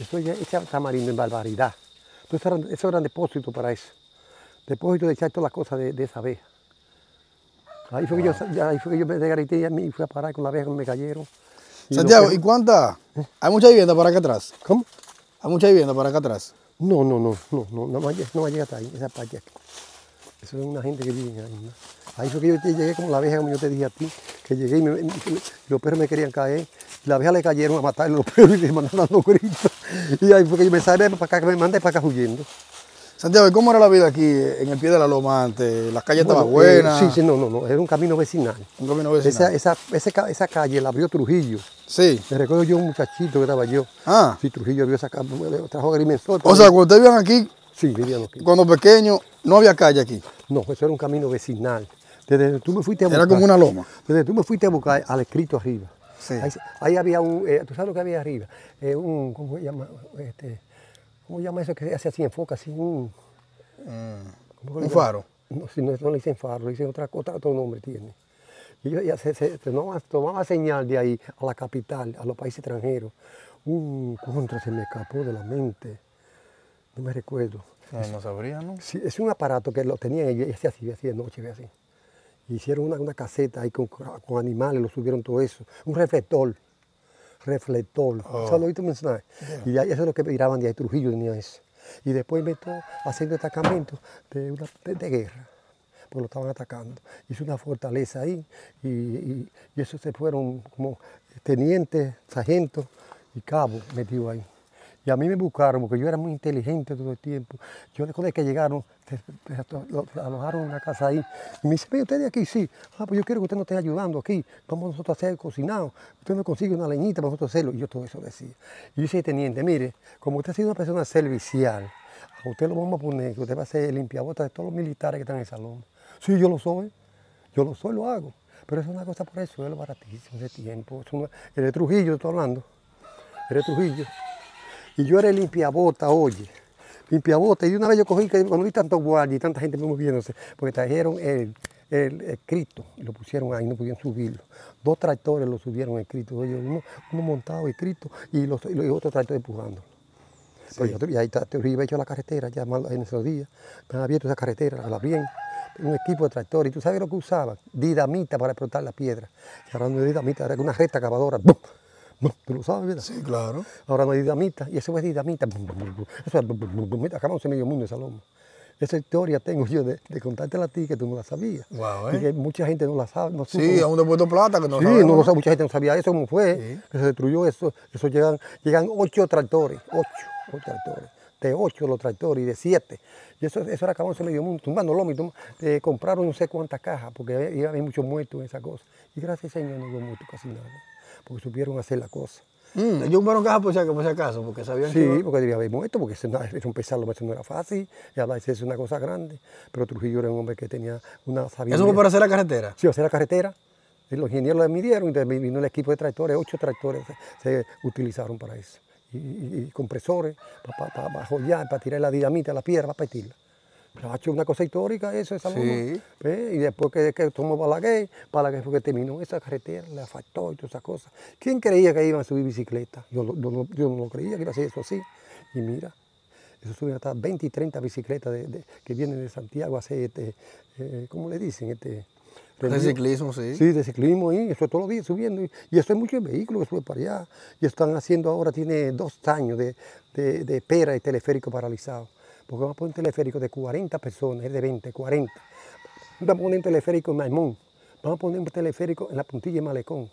Eso ya echa tamarindo en barbaridad. Entonces eran, eso eran depósitos para eso. Depósitos de echar todas las cosas de, de esa abeja. Ahí fue, que yo, ya, ahí fue que yo me desgarité y a mí fui a parar con la vieja que me cayeron. Y Santiago, que- ¿y cuánta? ¿Hay mucha vivienda para acá atrás? ¿Cómo? ¿Hay mucha vivienda para acá atrás? No, no, no, no, no, no, va a lleg- no va a llegar hasta ahí, esa parte aquí. Eso es una gente que vive ahí. ¿no? Ahí fue que yo llegué como la vieja, como yo te dije a ti, que llegué y, me- los perros me querían caer. Y la vieja le cayeron a matar los perros y le mandaron dando gritos. Y ahí fue que yo me salí para acá, que me mandé para acá huyendo. Santiago, ¿y cómo era la vida aquí en el pie de la loma antes? ¿Las calles estaban eh, buenas? sí, sí, no, no, no, era un camino vecinal. Un camino vecinal. Esa, esa calle la abrió Trujillo. Sí. Me recuerdo yo un muchachito que estaba yo. Ah. Sí, Trujillo abrió esa calle, trajo agrimensor. O sea, cuando ustedes vivían aquí, sí, vivían aquí. cuando pequeño, no había calle aquí. No, eso era un camino vecinal. Desde tú me fuiste a Era buscar. como una loma. Desde tú me fuiste a buscar al escrito arriba. Sí. Ahí, ahí había un, eh, ¿tú sabes lo que había arriba? Eh, un, ¿cómo se llama? Este, ¿Cómo se llama eso que se hace así, enfoca así? Un, ¿cómo que le Un faro. No, si no, no le dicen faro, le dicen otra cosa, otro nombre tiene. Y ellos ya se, se tomaba, tomaba señal de ahí a la capital, a los países extranjeros. Un contra se me escapó de la mente, no me recuerdo. No, no sabría, ¿no? Sí, es un aparato que lo tenían ellos, y así, de noche, ve así. Hicieron una, una caseta ahí con, con animales, lo subieron todo eso. Un reflector, reflector. Oh. ¿Sabes lo oíste mencionar? Y de ahí, eso es lo que miraban de ahí, Trujillo tenía eso. Y después inventó haciendo destacamentos de, una, de, de guerra, porque lo estaban atacando. Hizo una fortaleza ahí y, y, y eso se fueron como tenientes, sargentos y cabos metidos ahí. Y a mí me buscaron porque yo era muy inteligente todo el tiempo. Yo después que llegaron, alojaron una casa ahí. Y me dice, "Ve, usted de aquí, sí. Ah, pues yo quiero que usted nos esté ayudando aquí. Vamos nosotros a hacer el cocinado. Usted nos consigue una leñita para nosotros hacerlo. Y yo todo eso decía. Y yo decía, teniente, mire, como usted ha sido una persona servicial, a usted lo vamos a poner, que usted va a ser el limpiabota de todos los militares que están en el salón. Sí, yo lo soy. Yo lo soy, lo hago. Pero es una cosa por eso, es lo baratísimo ese tiempo. Es una, el de Trujillo, estoy hablando. El de Trujillo. Y yo era el limpiabota, oye. Limpiabota. Y de una vez yo cogí, cuando vi tantos guardias y tanta gente moviéndose, porque trajeron el, el escrito y lo pusieron ahí, no pudieron subirlo. Dos tractores lo subieron escrito, oye, uno, uno montado escrito y los, y los otros tractores empujando. Yo- y ahí está, te iba hecho la carretera, ya mal- en esos días, me han abierto esa carretera, la bien, un equipo de tractores. ¿Y tú sabes lo que usaban? Dinamita para explotar la piedra. Y hay dinamita, era una recta cavadora. ¡bum! Tú lo sabes, ¿verdad? Sí, claro. Ahora no hay dinamita, y eso es dinamita. Eso es, acabamos en medio mundo esa loma. Esa historia tengo yo de, de contártela a ti que tú no la sabías. Y ¿eh? que mucha gente no la sabe. No. Sí, aún de Puerto Plata, que no Sí, sabemos, no lo sabe, mucha gente no sabía eso, cómo fue, Sí. que se destruyó eso. Eso llegan, llegan ocho tractores, ocho, ocho tractores, de ocho los tractores y de siete. Y eso, eso era acabándose medio mundo, tumbando lomo y tum- eh, compraron no sé cuántas cajas, porque había- muchos muertos en esa cosa. Y gracias al Señor no hubo muertos casi nada, porque supieron hacer la cosa. Mm, ellos fueron caja por si, por si acaso, porque sabían Sí, que... porque debía haber muerto, porque no- eso empezarlo eso no era fácil, y hablar es una cosa grande. Pero Trujillo era un hombre que tenía una sabiduría. Eso fue para hacer la carretera. Sí, hacer la carretera. Y los ingenieros la midieron, entonces vino el equipo de tractores, ocho tractores se, se utilizaron para eso. Y, y- y compresores para pa, pa, joyar, para tirar la dinamita, la piedra, para partirla. Pero ha hecho una cosa histórica eso, esa. Sí. ¿Ve? Y después que, que tomó Balaguer, Balaguer fue que terminó esa carretera, le asfaltó y todas esas cosas. ¿Quién creía que iban a subir bicicleta? Yo, lo- yo no- yo no lo creía que iba a hacer eso así. Y mira, eso suben hasta 20 y 30 bicicletas de- de- que vienen de Santiago a hacer, este, eh, ¿cómo le dicen? Este, De ciclismo, sí. Sí, de ciclismo y eso todos los días subiendo. Y, y eso hay muchos vehículos que suben para allá. Y están haciendo ahora, tiene dos años de, de, de espera de teleférico paralizado. Porque vamos a poner un teleférico de 40 personas, es de 20, 40. Vamos a poner un teleférico en Maimón. Vamos a poner un teleférico en la puntilla de Malecón.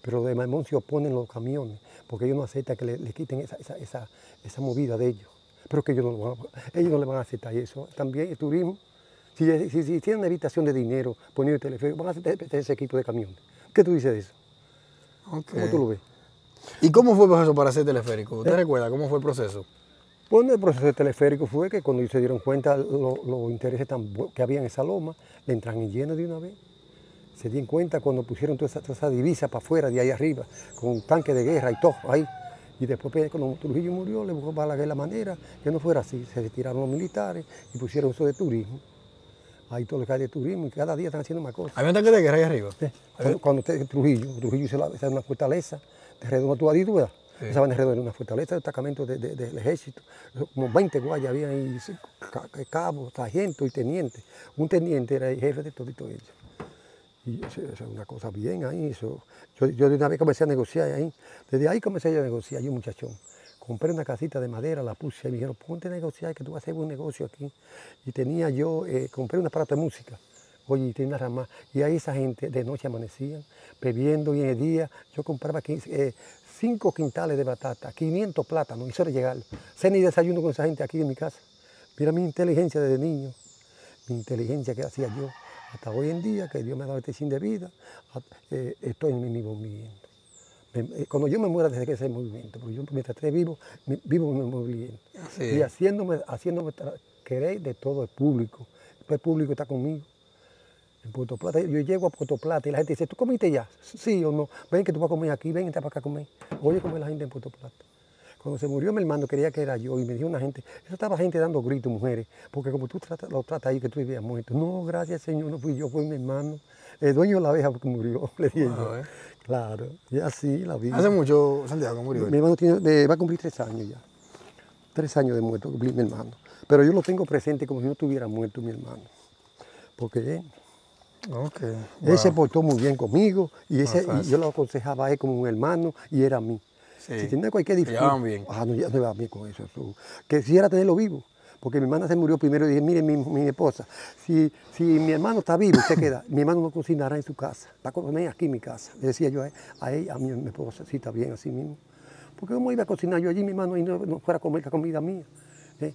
Pero de Maimón se oponen los camiones, porque ellos no aceptan que le, le quiten esa, esa, esa, esa movida de ellos. Pero que ellos no, lo van a, ellos no le van a aceptar eso. También el turismo, si, si, si tienen una evitación de dinero poniendo el teleférico, van a aceptar ese equipo de camiones. ¿Qué tú dices de eso? ¿Cómo tú lo ves? ¿Y cómo fue el proceso para hacer teleférico? ¿Usted recuerda cómo fue el proceso? Bueno, el proceso de teleférico fue que cuando ellos se dieron cuenta lo- los intereses tan que había en esa loma, le entran en lleno de una vez. Se dieron cuenta cuando pusieron toda esa, toda esa divisa para afuera, de ahí arriba, con un tanque de guerra y todo ahí. Y después, pues, cuando Trujillo murió, le buscó Balaguer la manera que no fuera así. Se retiraron los militares y pusieron eso de turismo. Ahí todo lo que hay de turismo y cada día están haciendo más cosas. Había un tanque de guerra ahí arriba. Cuando, cuando usted, Trujillo, Trujillo hizo la- una fortaleza de Redondo, tú ¿verdad? Sí. Esa vaina de una fortaleza de destacamento de- de- del ejército. Como 20 guayas había ahí, cabos, sargentos y tenientes. Un teniente era el jefe de todo ellos. Y eso, es una cosa bien ahí. Yo, de una vez comencé a negociar ahí. Desde ahí comencé a negociar, yo muchachón. Compré una casita de madera, la puse y me dijeron, ponte a negociar que tú vas a hacer un negocio aquí. Y tenía yo, eh, compré un aparato de música. Oye, y tenía una rama. Y ahí esa gente de noche amanecían bebiendo y en el día yo compraba 15, eh, cinco quintales de batata, 500 plátanos, y eso era llegar. Cena y desayuno con esa gente aquí en mi casa. Mira mi inteligencia desde niño, mi inteligencia que hacía yo. Hasta hoy en día, que Dios me ha dado este sin de vida, a- eh, estoy en mi movimiento. Me- eh, cuando yo me muera, desde que ese movimiento, porque yo mientras esté vivo, mi- vivo en mi movimiento. Así Y haciéndome, haciéndome querer de todo el público. El público está conmigo. En Puerto Plata, yo llego a Puerto Plata y la gente dice, ¿tú comiste ya? Sí o no. Ven que tú vas a comer aquí, ven, para acá a comer. Oye, come la gente en Puerto Plata. Cuando se murió mi hermano, creía que era yo y me dijo una gente, eso estaba gente dando gritos, mujeres, porque como tú tratas- lo tratas ahí, que tú vivías muerto. No, gracias Señor, no fui yo, fue mi hermano. El dueño de la abeja porque murió, le dije yo. Ah, ¿eh? Claro, y así la vida. Hace mucho, Santiago, murió. Mi hermano tiene- eh, va a cumplir tres años ya. Tres años de muerto mi hermano. Pero yo lo tengo presente como si no estuviera muerto mi hermano. Porque él, Ok. él se wow. portó muy bien conmigo y, ese, y yo lo aconsejaba a él como un hermano y era a mí. Sí. Si tenía cualquier Se dificultad. Ah, no, ya no llevaban bien con eso. eso. Quisiera tenerlo vivo. Porque mi hermana se murió primero y dije, mire, mi, mi esposa, si, si mi hermano está vivo, usted queda, mi hermano no cocinará en su casa, va a comer aquí en mi casa. Le decía yo a, a ella, a mi, mi esposa, sí, está bien, así mismo. Porque cómo iba a cocinar yo allí, mi hermano, y no, no fuera a comer la comida mía. ¿eh?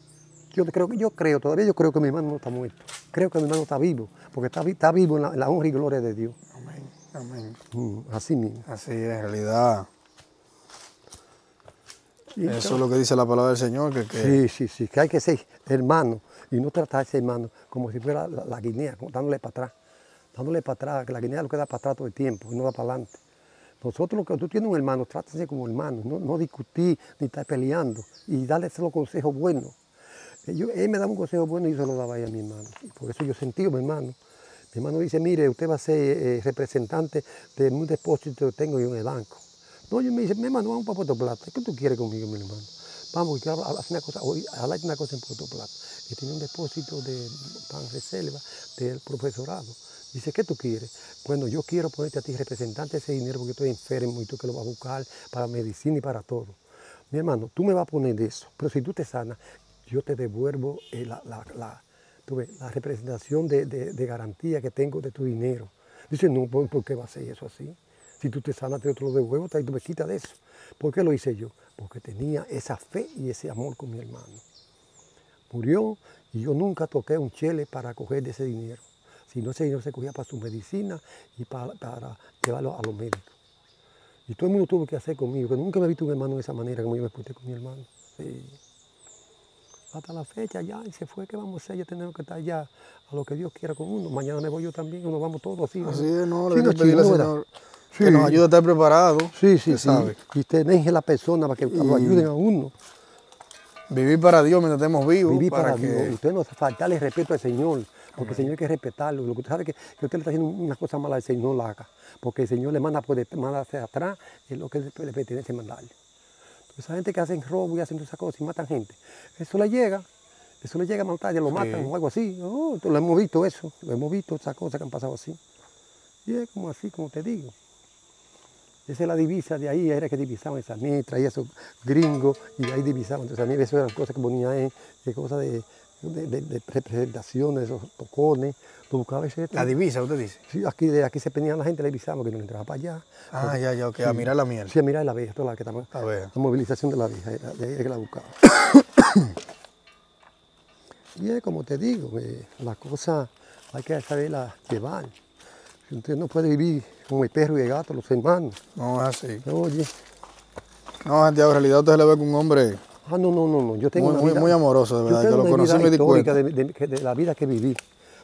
Yo creo, que- yo creo, todavía yo creo que mi hermano no está muerto. Creo que mi hermano está vivo, porque está, está vivo en la, en la honra y gloria de Dios. Amén. Amén. Mm, así mismo. Así es, en realidad. Y Eso es lo que dice la palabra del Señor, que, que Sí, sí, sí, que hay que ser hermano y no tratar a ese hermano como si fuera la, la guinea, dándole para atrás, dándole para atrás, que la guinea lo que da para atrás todo el tiempo y no da para adelante. Nosotros, lo que tú tienes un hermano, trátese como hermano, no, no discutir ni estar peleando y darle los consejos buenos. Yo- él me daba un consejo bueno y yo se lo daba a mi hermano. Por eso yo sentí a mi hermano. Mi hermano dice, mire, usted va a ser eh, representante de un depósito que tengo yo en el banco. No, yo me dice, mi hermano, vamos para Puerto Plata. ¿Qué tú quieres conmigo, mi hermano? Vamos, que quiero hacer una cosa, hoy, una cosa en Puerto Plata. Y tiene un depósito de pan reserva del profesorado. Dice, ¿qué tú quieres? Bueno, yo quiero ponerte a ti representante de ese dinero porque estoy enfermo y tú que lo vas a buscar para medicina y para todo. Mi hermano, tú me vas a poner de eso, pero si tú te sanas, yo te devuelvo eh, la, la- la- representación de, de- garantía que tengo de tu dinero. Dice, no, ¿por, qué va a ser eso así? Si tú te sanas, yo te lo devuelvo, tú me quitas de eso. ¿Por qué lo hice yo? Porque tenía esa fe y ese amor con mi hermano. Murió y yo nunca toqué un chele para coger de ese dinero. Si no, ese dinero se cogía para su medicina y para, llevarlo a los médicos. Y todo el mundo tuvo que hacer conmigo, que nunca me he visto un hermano de esa manera como yo me porté con mi hermano. Sí. Hasta la fecha ya, y se fue, ¿qué vamos a hacer? Ya tenemos que estar ya a lo que Dios quiera con uno. Mañana me voy yo también, nos vamos todos así. así es, ¿no? Le que. Señor Sí. que nos ayude a estar preparados. Sí, sí, usted sí. sabe. Y tenéis la persona para que lo ayuden a uno. Vivir para Dios mientras estemos vivos. Vivir para, que, Dios. Usted no faltarle respeto al Señor, porque el Señor hay que respetarlo. Lo que usted sabe que, que usted le está haciendo una cosa mala al Señor, la haga. Porque el Señor le manda por manda hacia atrás, es lo que le pertenece mandarle. Entonces, esa gente que hacen robo y hacen esas cosas y matan gente, eso le llega, eso le llega a matar, ya lo matan o algo así. Oh, lo hemos visto eso, lo hemos visto, esas cosas que han pasado así. Y es como así, como te digo. Esa es la divisa de ahí, era que divisaban esa nieve, traía esos gringos y ahí divisaban esa nieve, eso eran cosas que ponían de cosas de, de, de- de representaciones, esos tocones, lo buscaba ese. La divisa, usted dice. Sí, aquí, de aquí se ponían la gente, le divisaban que no entraba para allá. Ah, ya, ya, ok, a mirar la miel. Sí, a mirar la abeja, toda la que estaba, La la movilización de la era- de ahí era que la buscaba. y es como te digo, eh, la cosa hay que saberla llevar. Si usted no puede vivir como el perro y el gato, los hermanos. No, es así. Oye, No, Santiago, en realidad usted se le ve como un hombre ah, no, no, no, no. Yo tengo muy, una muy, vida, muy amoroso, de yo verdad. Que tengo lo una conocí y vida me di histórica cuenta. de, de- de la vida que viví.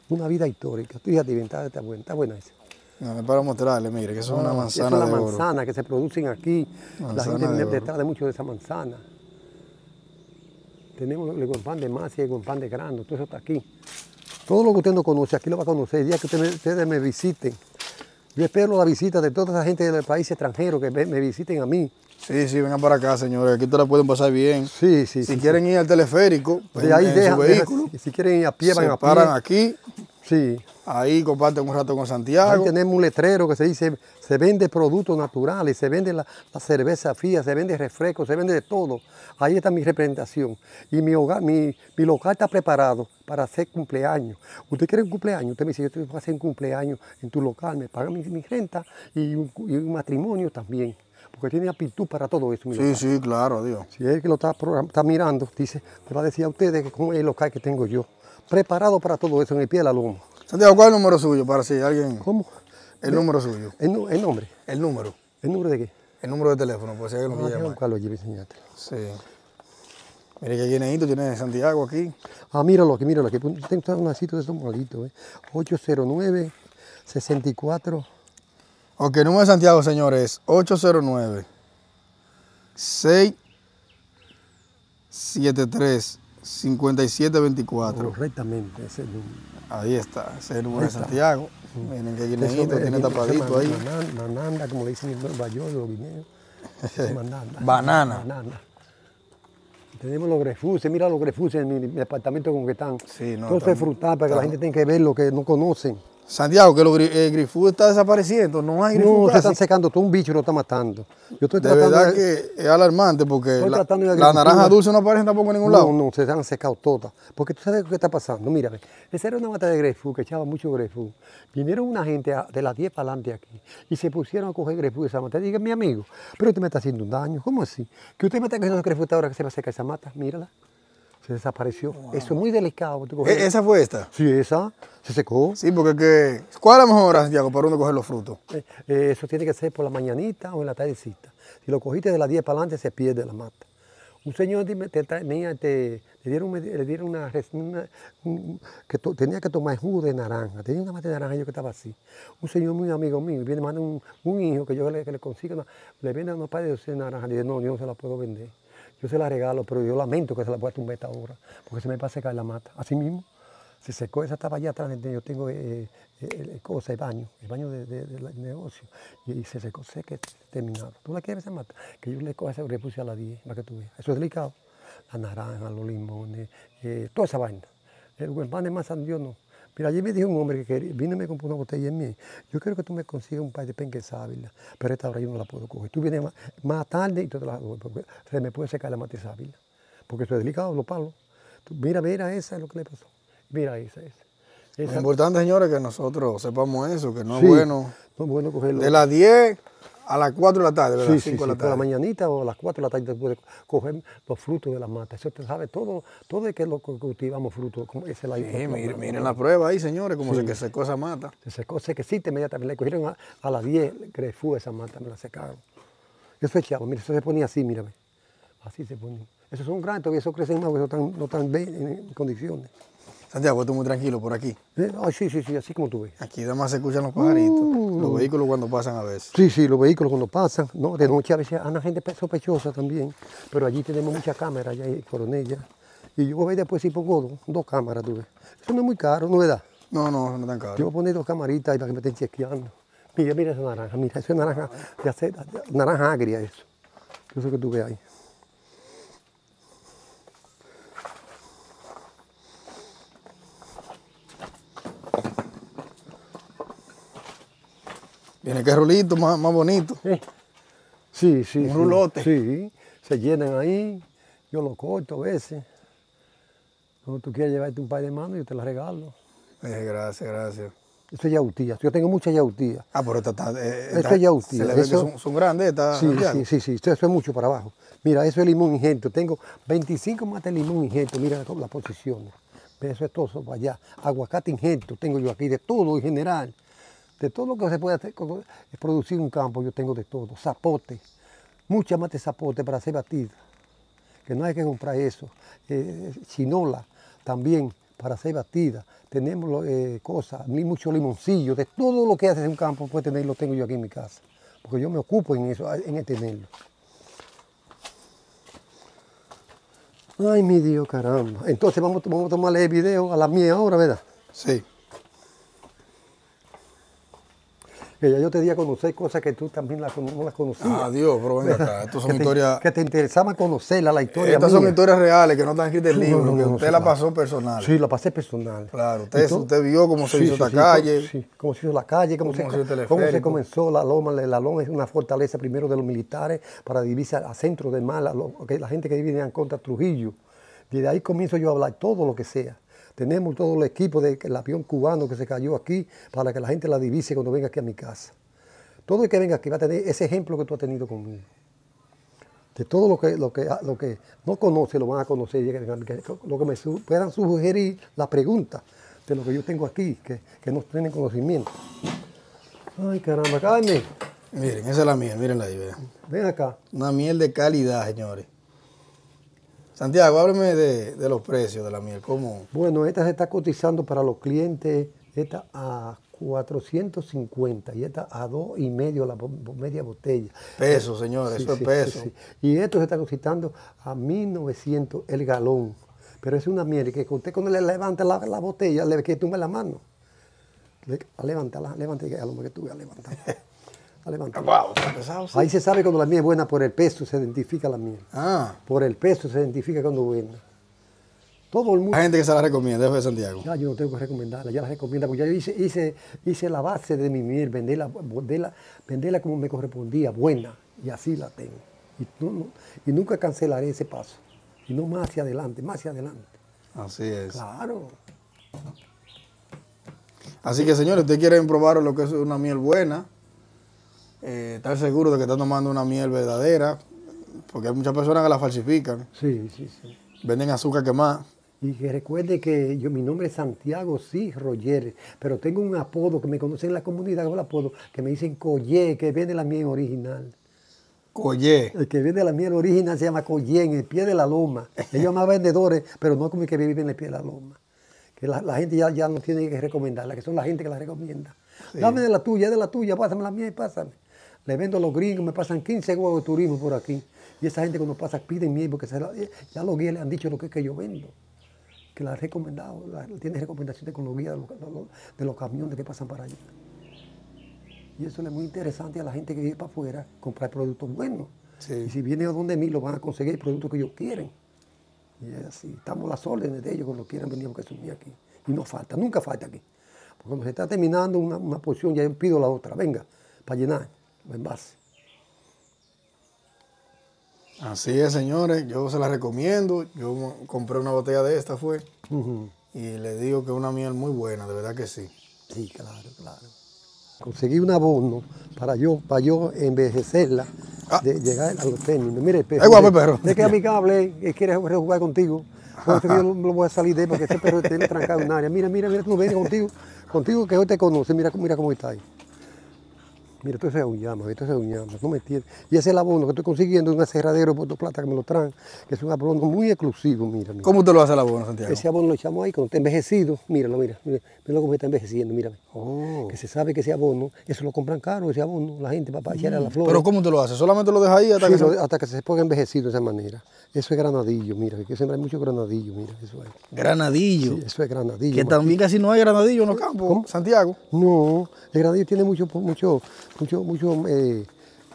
Una vida histórica. Fíjate, bien, está, está buena, está buena esa. No, para mostrarle, mire, que eso es una Ah, manzana es de oro. manzana que se producen aquí. la gente viene detrás de mucho de esa manzana. Tenemos el guampán de masa y el guampán de grano, todo eso está aquí. Todo lo que usted no conoce, aquí lo va a conocer. El día que ustedes me visiten, yo espero la visita de toda esa gente del país extranjero que me, me visiten a mí. Sí, sí, vengan para acá, señores. Aquí ustedes la pueden pasar bien. Sí, sí, si sí. quieren ir al teleférico, De ahí en su vehículo, si quieren ir a pie, van a pie. paran aquí Sí, Ahí comparten un rato con Ahí Santiago. tenemos un letrero que se dice, se vende productos naturales, se vende la, la cerveza fría, se vende refresco, se vende de todo. Ahí está mi representación. Y mi hogar, mi, mi local está preparado para hacer cumpleaños. ¿Usted quiere un cumpleaños? Usted me dice, yo te voy a hacer un cumpleaños en tu local, me paga mi, mi renta y un, y un matrimonio también. Porque tiene aptitud para todo eso. mi Sí, sí, claro, Dios. Si es el que lo está, está mirando, dice, le va a decir a ustedes que cómo es el local que tengo yo. Preparado para todo eso en el pie de la loma. Santiago, ¿cuál es el número suyo? Para si alguien. ¿Cómo? El número suyo. El, el nombre. El número. ¿El número de qué? El número de teléfono, pues si alguien Ah, que déjame llama. buscarlo allí, enseñártelo. Sí. Mire que Neito tiene Santiago aquí. Ah, míralo aquí, míralo aquí. Tengo un sitio de estos malitos, ¿eh? 809 64 Ok, el número de Santiago, señores, es 809 673 5724. correctamente ese número. Ahí está, ese es el número de. Santiago. Miren que eh, tiene tapadito ahí. manan- Mananda, como le dicen en Nueva York, los guineos. Banana. Banana. Tenemos los grefuses, mira los grefuses en mi, mi apartamento como que están. Sí, no, Todo es frutal para que la gente tenga que ver lo que no conocen. Santiago, que los el grifú está desapareciendo, no hay grifú No, se casi. están secando, todo un bicho lo está matando. Yo estoy De tratando verdad de- que es alarmante porque la, la naranja dulce no aparece tampoco en ningún No, lado. no, se han secado todas. Porque tú sabes que está pasando. Mira, esa era una mata de grefú que echaba mucho grefú. Vinieron una gente a- de las 10 para adelante aquí y se pusieron a coger grefú de esa mata. Dije, mi amigo, pero usted me está haciendo un daño. ¿Cómo así? Que usted me está cogiendo hasta ahora que se va a secar esa mata. Mírala. Se desapareció. Eso es muy delicado. E- ¿Esa fue esta? Sí, esa se secó. Sí, porque que, ¿cuál es la mejor hora, Santiago, para uno coger los frutos? Eh, eh, eso tiene que ser por la mañanita o en la tardecita. Si lo cogiste de las 10 para adelante, se pierde la mata. Un señor dime, te tenía, te- le dieron, le dieron una, res- una- un- que to- tenía que tomar jugo de naranja. Tenía una mata de naranja yo que estaba así. Un señor muy amigo mío, viene manda un, un hijo que yo le, que le consiga, una- le vende una par de doce de naranja. Le dije, no, yo no se la puedo vender. Yo se la regalo, pero yo lamento que se la pueda tumbar esta hora, porque se me va a secar la mata. Así mismo, se secó, esa estaba allá atrás, yo tengo eh, eh, el, baño, el baño de- de- del negocio, y, y se secó, seca, terminado. ¿Tú la quieres esa mata? Que yo le cojo ese le puse a la 10, para que tú veas. Eso es delicado. La naranja, los limones, eh, toda esa vaina. El buen pan de yo no. Mira, ayer me dijo un hombre que quería, vino y me compró una botella en mí. Yo quiero que tú me consigas un par de penques sábila, pero esta hora yo no la puedo coger. Tú vienes más, más tarde y tú te la porque se me puede secar la mata de sábila. Porque eso es delicado, los palos. Tú, mira, mira, esa es lo que le pasó. Mira esa, esa. Lo Esa- importante, señores, que nosotros sepamos eso, que no Sí, es bueno. No es bueno cogerlo. De las 10 a las 4 de la tarde, de Sí, las sí, 5 sí, de la por la tarde. mañanita o a las 4 de la tarde te puedes coger los frutos de la mata. Eso te sabe todo, todo es que lo que cultivamos frutos. como esa es la Sí, la- miren, la- miren la prueba ahí, señores, como se que secó esa mata. Se secó, se secita inmediatamente. Le cogieron a, a las 10, grefú esa mata, me la secaron. Eso echaba, mira, eso se ponía así, mírame. Así se ponía. Esos son grandes, todavía esos crecen más, porque no están, no están bien en condiciones. Santiago, tú muy tranquilo por aquí. Eh, Ay, sí, sí, sí, así como tú ves. Aquí además se escuchan los pajaritos, Uh. los vehículos cuando pasan a veces. Sí, sí, los vehículos cuando pasan, ¿no? De noche a veces anda gente sospechosa también, pero allí tenemos muchas cámaras, allá en Coronella. Y yo voy después si pongo dos, dos cámaras, tú ves. Eso no es muy caro, ¿no verdad? No, no, no es tan Yo caro. voy a poner dos camaritas ahí para que me estén chequeando. Mira, mira esa naranja, mira, eso es naranja, de hacer, naranja agria eso. Eso que tú ves ahí. Viene que rolito más, más bonito. Sí, sí. Un sí. rulote. Sí, se llenan ahí, yo lo corto a veces. Cuando tú quieres llevarte un par de manos, yo te las regalo. Eh, gracias, gracias. Eso es yautía, yo tengo mucha yautía. Ah, pero esta está. eh, esta- es yautía, Se le ve eso- que son, son grandes estas. Sí, sí, sí, sí, eso, eso es mucho para abajo. Mira, eso es limón ingento. Tengo 25 matas de limón ingento. Mira todas las posiciones. Eso es todo eso para allá. Aguacate ingento tengo yo aquí, de todo en general. De todo lo que se puede hacer, producir un campo, yo tengo de todo. Zapote, mucha mate de zapote para hacer batida. Que no hay que comprar eso. Eh, chinola también para hacer batida. Tenemos eh, cosas, mucho limoncillo. De todo lo que hace un campo puede tener, lo tengo yo aquí en mi casa. Porque yo me ocupo en eso, en tenerlo. Ay, mi Dios, caramba. Entonces vamos, vamos a tomarle el video a la mía ahora, ¿verdad? Sí. Que ya yo te di a conocer cosas que tú también las, no las conocías. Ah, Dios, pero venga acá. Estas son que te, historias. que te interesaba conocerla, la historia Estas son historias reales que no están escritas en libros, no, que no, usted sí, la pasó personal. Sí, la pasé personal. Claro, Y usted, usted vio cómo se Sí, hizo sí, esta sí, calle. Sí, cómo se hizo la calle, cómo, Cómo se, cómo se comenzó la loma. La loma es una fortaleza primero de los militares para dividirse a centro de mal, a lo- que la gente que vive en contra Trujillo. Desde ahí comienzo yo a hablar todo lo que sea. Tenemos todo el equipo del avión cubano que se cayó aquí para que la gente la divise cuando venga aquí a mi casa. Todo el que venga aquí va a tener ese ejemplo que tú has tenido conmigo. De todo lo que, lo que, lo que no conoce lo van a conocer, lo que me su- puedan sugerir la pregunta de lo que yo tengo aquí, que, que no tienen conocimiento. Ay, caramba, Carmen, Miren, esa es la miel, mírenla ahí, vean. ven acá. Una miel de calidad, señores. Santiago, hábleme de, de los precios de la miel. ¿Cómo? Bueno, esta se está cotizando para los clientes, esta a 450 y esta a dos y medio la media botella. Peso, señores, Sí, eso sí, es peso. sí, sí. Y esto se está cotizando a 1900 el galón. Pero es una miel que usted cuando le levanta la, la botella, le que tumbe la mano. Le, levántala, levántala, a lo mejor que tú veas, levántala. A levantar. Wow, está pesado, sí. Ahí se sabe cuando la miel es buena por el peso, se identifica la miel. Ah, Por el peso se identifica cuando es buena. Todo el mundo. hay gente que se la recomienda, de Santiago. Ya yo no tengo que recomendarla, ya la recomienda, porque ya yo hice, hice, hice la base de mi miel, venderla, venderla, venderla como me correspondía, buena, y así la tengo. Y, no- no- y nunca cancelaré ese paso. Y no más hacia adelante, más hacia adelante. Así es. Claro. Así que, señores, ustedes quieren probar lo que es una miel buena, eh, estar seguro de que están tomando una miel verdadera, porque hay muchas personas que la falsifican, Sí, sí, sí. venden azúcar quemada. Y que recuerde que yo, mi nombre es Santiago sí Roger, pero tengo un apodo que me conocen en la comunidad el apodo, que me dicen Collé, que vende la miel original. Collé. El que vende la miel original se llama Collé, en el pie de la loma. Ellos más vendedores, pero no como el que vive en el pie de la loma. Que la, la gente ya, ya no tiene que recomendarla, que son la gente que la recomienda. Dame de la tuya, de la tuya, pásame la mía y pásame. Le vendo a los gringos, me pasan 15 huevos de turismo por aquí. Y esa gente cuando pasa piden miel porque se la- ya los guías le han dicho lo que es que yo vendo. Que la he recomendado, la- tiene recomendaciones con los guías de los, de los- camiones que pasan para allá. Y eso es muy interesante a la gente que vive para afuera, comprar productos buenos. Sí. Y si vienen a donde mí, lo van a conseguir el producto que ellos quieren. Y es así, estamos las órdenes de ellos cuando quieran venir a consumir aquí. Y no falta, nunca falta aquí. Porque cuando se está terminando una, una porción, ya yo pido la otra, venga, para llenar Así es, señores, yo se la recomiendo. Yo compré una botella de esta, fue, y le digo que es una miel muy buena, de verdad que sí. Sí, claro, claro. Conseguí un abono para yo, para yo envejecerla, Ah. de llegar a los términos. Mire, el perro. Ay, guapo perro. Es que es amigable, que quiere jugar contigo. Por eso que yo no lo voy a salir de él, porque ese perro tiene trancado en un área. Mira, mira, mira, tú no vienes contigo, contigo que hoy te conoce, mira, mira cómo está ahí. Mira, esto es un llama, esto es un llama, no me entiendes. Y ese es el abono que estoy consiguiendo en un aserradero de Puerto Plata que me lo traen, que es un abono muy exclusivo, mira, mira. ¿Cómo usted lo hace la buena, Santiago? Ese abono lo echamos ahí cuando está envejecido. Míralo, mira, mira, mira cómo está envejeciendo, mírame. Oh. Que se sabe que ese abono, eso lo compran caro, ese abono, la gente para echarle a la flor. Mm. Pero ¿cómo usted lo hace? ¿Solamente lo deja ahí hasta Sí, que se- hasta que se ponga envejecido de esa manera. Eso es granadillo, mira, que siempre hay mucho granadillo, mira, eso es. Granadillo. Sí, eso es granadillo. que también casi no hay granadillo en los campos, Santiago. No, el granadillo tiene mucho, mucho, mucho, mucho, eh,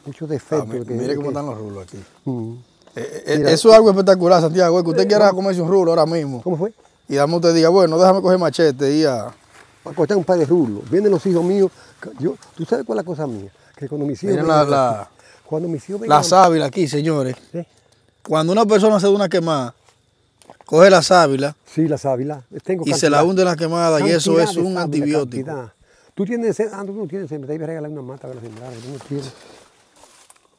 mucho Ah, defecto. que- mire cómo que- están los rulos aquí. Mm. Eh, eh, Mira. eso es algo espectacular, Santiago. es Que usted quiera comerse un rulo ahora mismo. ¿Cómo fue? Y dame usted diga, bueno, déjame coger machete y a. Para cortar un par de rulos. Vienen los hijos míos. Yo, ¿Tú sabes cuál es la cosa mía? Que cuando mis hijos Miren la- cuando mis hijos La sábila aquí, señores. ¿Sí? Cuando una persona se da una quemada, coge la sábila Sí, la sábila. Tengo y se la hunde en la quemada y eso es un antibiótico. cantidad. Tú tienes, ese- ah, tú no tienes, te iba a regalar una mata para sembrar, tú no tienes.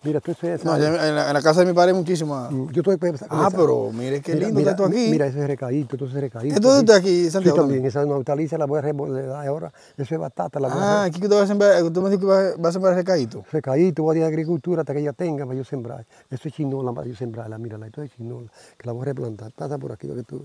Mira, tú eso es No, en, la, en la casa de mi padre hay muchísimas. Mm, Yo estoy con Ah, pero mire qué lindo mira, está esto aquí. Mira, eso es recaíto, todo es recaíto. ¿Esto es de usted aquí, Sí, Santiago? también, esa la voy a remodelar ahora. Eso es batata, la voy Ah, a aquí que usted va a sembrar, usted me dijo que va, va a sembrar recaíto. recaíto, voy a ir a agricultura hasta que ella tenga para yo sembrar. Eso es chinola para yo sembrarla, mírala, esto es chinola, que la voy a replantar. Pasa por aquí lo que tú.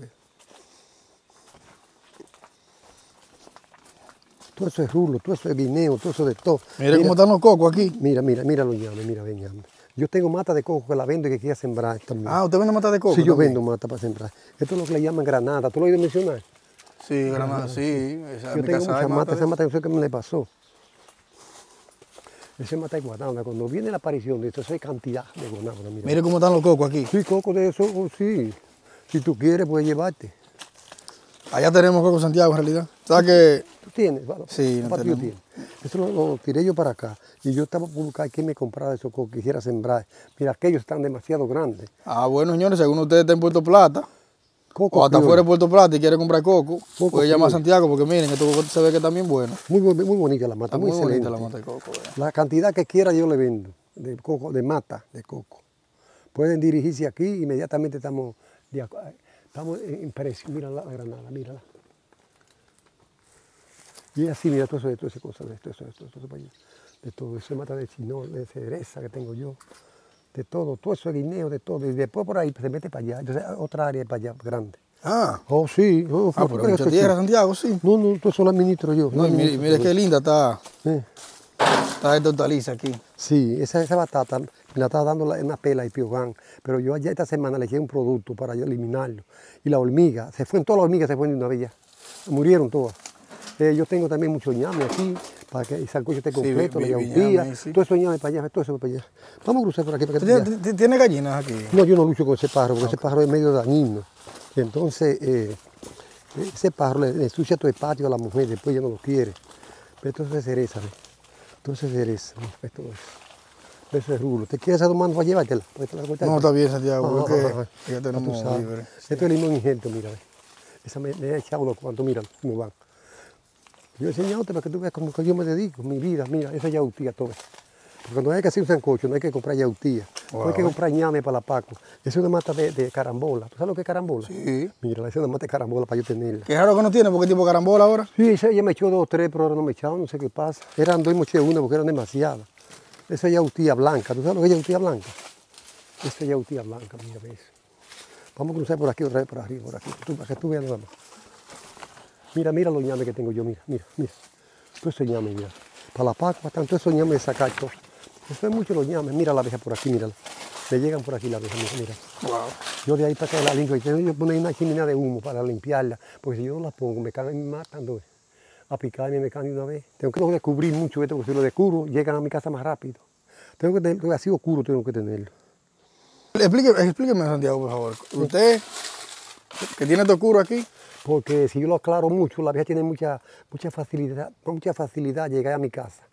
Todo eso es rulo, todo eso es guineo, todo eso de todo. Mire cómo están los cocos aquí. Mira, mira, mira los llames, mira, ven llame. Yo tengo mata de coco que la vendo y que quiera sembrar también. Ah, usted vende mata de coco. sí, yo también? vendo mata para sembrar. Esto es lo que le llaman granada. ¿Tú lo has oído mencionar? Sí, granada, sí. Esa, Yo tengo muchas mata matas, esa mata no sé qué me le pasó. Ese mata de guanábana. Cuando viene la aparición de esto, eso hay cantidad de guanábana. Mira. Mire cómo están los cocos aquí. Sí, coco de eso, oh, sí. Si tú quieres, puedes llevarte. Allá tenemos coco Santiago en realidad. ¿Sabes que ¿Tú tienes? Bueno, Sí, no ¿cuánto yo tenemos. Eso lo, lo tiré yo para acá. Y yo estaba por buscar quién me comprara esos cocos, quisiera sembrar. Mira, aquellos están demasiado grandes. Ah, bueno, señores, de ustedes está en Puerto Plata Coco o hasta fuera de Puerto Plata y quiere comprar coco, Coco puede llamar a. Santiago porque miren, estos cocos se ve que están bien buenos. Muy, bonita la Está mata, muy, muy, bonita excelente. la mata de coco. ¿verdad? La cantidad que quiera yo le vendo de coco, de mata de coco. Pueden dirigirse aquí, inmediatamente estamos, de acu- estamos en en precio. Mira la, granada, mírala. Y así, mira, todo eso, todo ese cosa, de esto, eso, esto, todo eso allá. De todo, eso es mata de chinol, de cereza que tengo yo, de todo, todo eso es guineo, de todo. Y después por ahí se mete para allá, entonces otra área para allá, grande. Ah, Oh, sí. Oh, ah ¿tú pero mucha tierra, Santiago, sí. No, no, todo eso administro yo. No, mire, mire qué linda está. Eh. está esta hortaliza aquí. Sí, esa, esa batata la estaba dando una pela y piogán, pero yo allá esta semana le eché un producto para yo eliminarlo. Y la hormiga, se fueron todas las hormigas, se fueron de una vez ya. Murieron todas. Eh, yo tengo también mucho ñame aquí, para que el sancocho esté Sí, completo, vi- la yautía, sí. todo eso ñame para allá, todo eso para allá. Vamos a cruzar por aquí para que ¿Usted tú ¿Tiene, gallinas aquí? No, yo no lucho con ese pájaro, porque ese pájaro es medio dañino. Y entonces, eh, ese pájaro le, le ensucia todo el patio a la mujer, después ya no lo quiere. Pero entonces es cereza, ¿ve? Entonces es cereza, ¿ve? Ve todo eso. Ve Eso es rulo. ¿Te quieres hacer mano para llevártela? No, está bien, Santiago, porque ajá, ajá. ya Ya tenemos tú sabes. víveres. Esto es limón ingento, mira. Esa me, me he echado unos cuantos, mira cómo van. Yo he enseñado para que tú veas cómo que yo me dedico, mi vida, mira, esa yautía todo. Porque cuando hay que hacer un sancocho no hay que comprar yautía, no hay que Wow. comprar ñame para la paco. Es una mata de, de carambola. ¿Tú sabes lo que es carambola? Sí. Mira, esa es una mata de carambola para yo tenerla. Qué raro que no tiene, porque tipo carambola ahora. Sí, ella me echó dos o tres, pero ahora no me echaron, no sé qué pasa. Eran dos y me eché una porque eran demasiadas. Esa es yautía blanca. ¿Tú sabes lo que es yautía blanca? Esa es yautía blanca, mira, ves. Vamos a cruzar por aquí otra vez, por arriba, por aquí, tú- para que tú veas nada más. Mira, mira los ñames que tengo yo, mira, mira, mira. Todo ese ñame, mira. Para la para tanto esos ñames de sacar todo. Eso es mucho los ñames. Mira la abeja por aquí, mírala. Me llegan por aquí la abeja, mira, mira. Wow. Yo de ahí para acá la limpio y tengo que poner una chimenea de humo para limpiarla, porque si yo no la pongo me cagan y me matan, ¿no? A picarme me cagan de una vez. Tengo que no descubrir mucho esto, porque si lo descubro llegan a mi casa más rápido. Tengo que tener, así oscuro tengo que tenerlo. Explíqueme, explíqueme, Santiago, por favor. Usted, que tiene esto oscuro aquí, Porque si yo lo aclaro mucho, la vieja tiene mucha, mucha facilidad, mucha facilidad llegar a mi casa.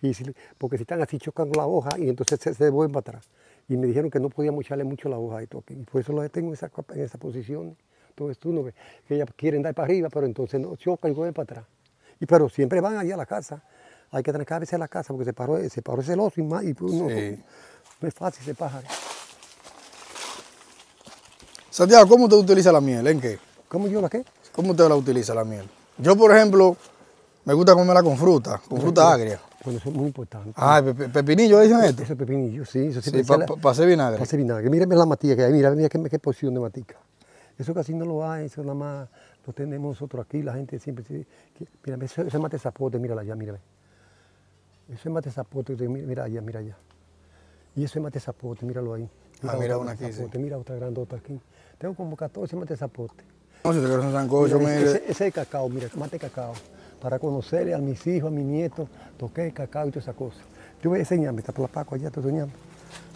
Y si- porque si están así chocan con la hoja y entonces se, se devuelven para atrás. Y me dijeron que no podíamos echarle mucho la hoja a esto aquí. Y por eso lo tengo en esa, en esa posición. Entonces tú no ves que ellas quieren dar para arriba, pero entonces no chocan y vuelven para atrás. Y pero siempre van allá a la casa. Hay que tener que veces a la casa porque se paró, se paró celoso y más. Y pues, no, Sí. no es fácil ese pájaro. Santiago, ¿cómo usted utiliza la miel? ¿En qué? ¿Cómo yo la qué? ¿Cómo usted la utiliza la miel? Yo, por ejemplo, me gusta comerla con fruta, con fruta agria. Bueno, eso es muy importante. Ah, pe- pe- pepinillo, dicen esto. Eso es pepinillo, sí. Eso Sí, para hacer vinagre. Para hacer vinagre. Mírame la matilla que hay, mira, mira qué, qué porción de matica. Eso casi no lo hay, eso nada más lo tenemos nosotros aquí, la gente siempre se... que- mira, eso, eso es mate zapote, mírala allá, mírame. Eso es mate zapote, mira, mira allá, mira allá. Y eso es mate zapote, míralo ahí. Ah, mira una aquí, sí. zapote, Mira otra grandota aquí. Tengo como 14 mate zapote. No, si te quieres un sancocho, Mira, ese, ese es cacao, mira, mate cacao. Para conocerle a mis hijos, a mis nietos, toqué el cacao y toda esa cosa. Yo voy a ese ñame, está por la paco allá, todo ese ñame.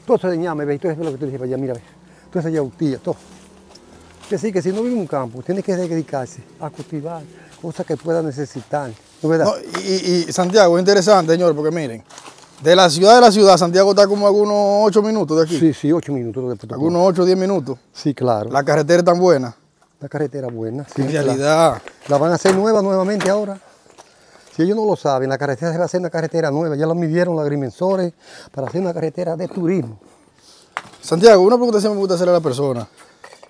Todo eso ñame, ve, todo eso es lo que tú dices para allá, mira, ve. Toda esa yautía, todo. Es decir, que si no vive en un campo, tiene que dedicarse a cultivar cosas que pueda necesitar. Y, Santiago, es interesante, señor, porque miren, de la ciudad de la ciudad, Santiago está como algunos 8 minutos de aquí. sí, sí, ocho minutos de Puerto Algunos 8 o 10 minutos. Sí, claro. La, La carretera es tan buena. carretera buena. sí, en la- realidad, La van a hacer nueva nuevamente ahora. Si ellos no lo saben, la carretera se va a hacer una carretera nueva. Ya la midieron los agrimensores para hacer una carretera de turismo. Santiago, una pregunta que me gusta hacerle a la persona.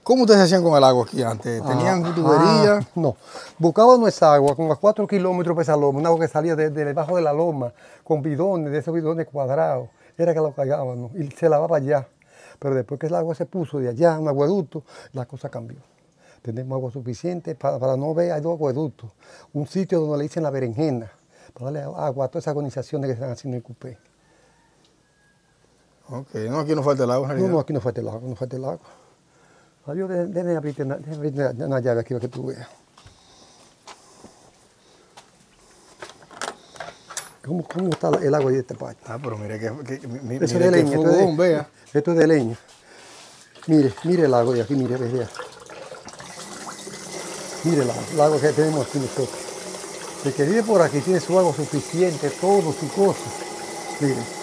¿Cómo ustedes hacían con el agua aquí antes? ¿Tenían Ah, tubería? ah, no. Buscábamos esa agua como a cuatro kilómetros de esa loma, una agua que salía de, de debajo de la loma, con bidones, de esos bidones cuadrados. Era que lo cargábamos y se lavaba allá. Pero después que el agua se puso de allá, un agueducto, la cosa cambió. Tenemos agua suficiente para, para no ver, hay dos agueductos. Un sitio donde le dicen la berenjena, para darle agua a todas esas organizaciones que están haciendo el cupé. Ok, no, aquí no falta el agua en No, no, aquí no falta el agua, no falta el agua. Adiós, déjame abrirte una, abrirte una llave aquí para que tú veas. ¿Cómo, cómo está el agua de esta parte? Ah, pero mire que, que, mire es de leña. Esto es de, vea. esto es de leña. Mire, mire el lago de aquí, mire, vea. Mire el lago, el lago que tenemos aquí nosotros. El que vive por aquí tiene su agua suficiente, todo, su cosa. Mire,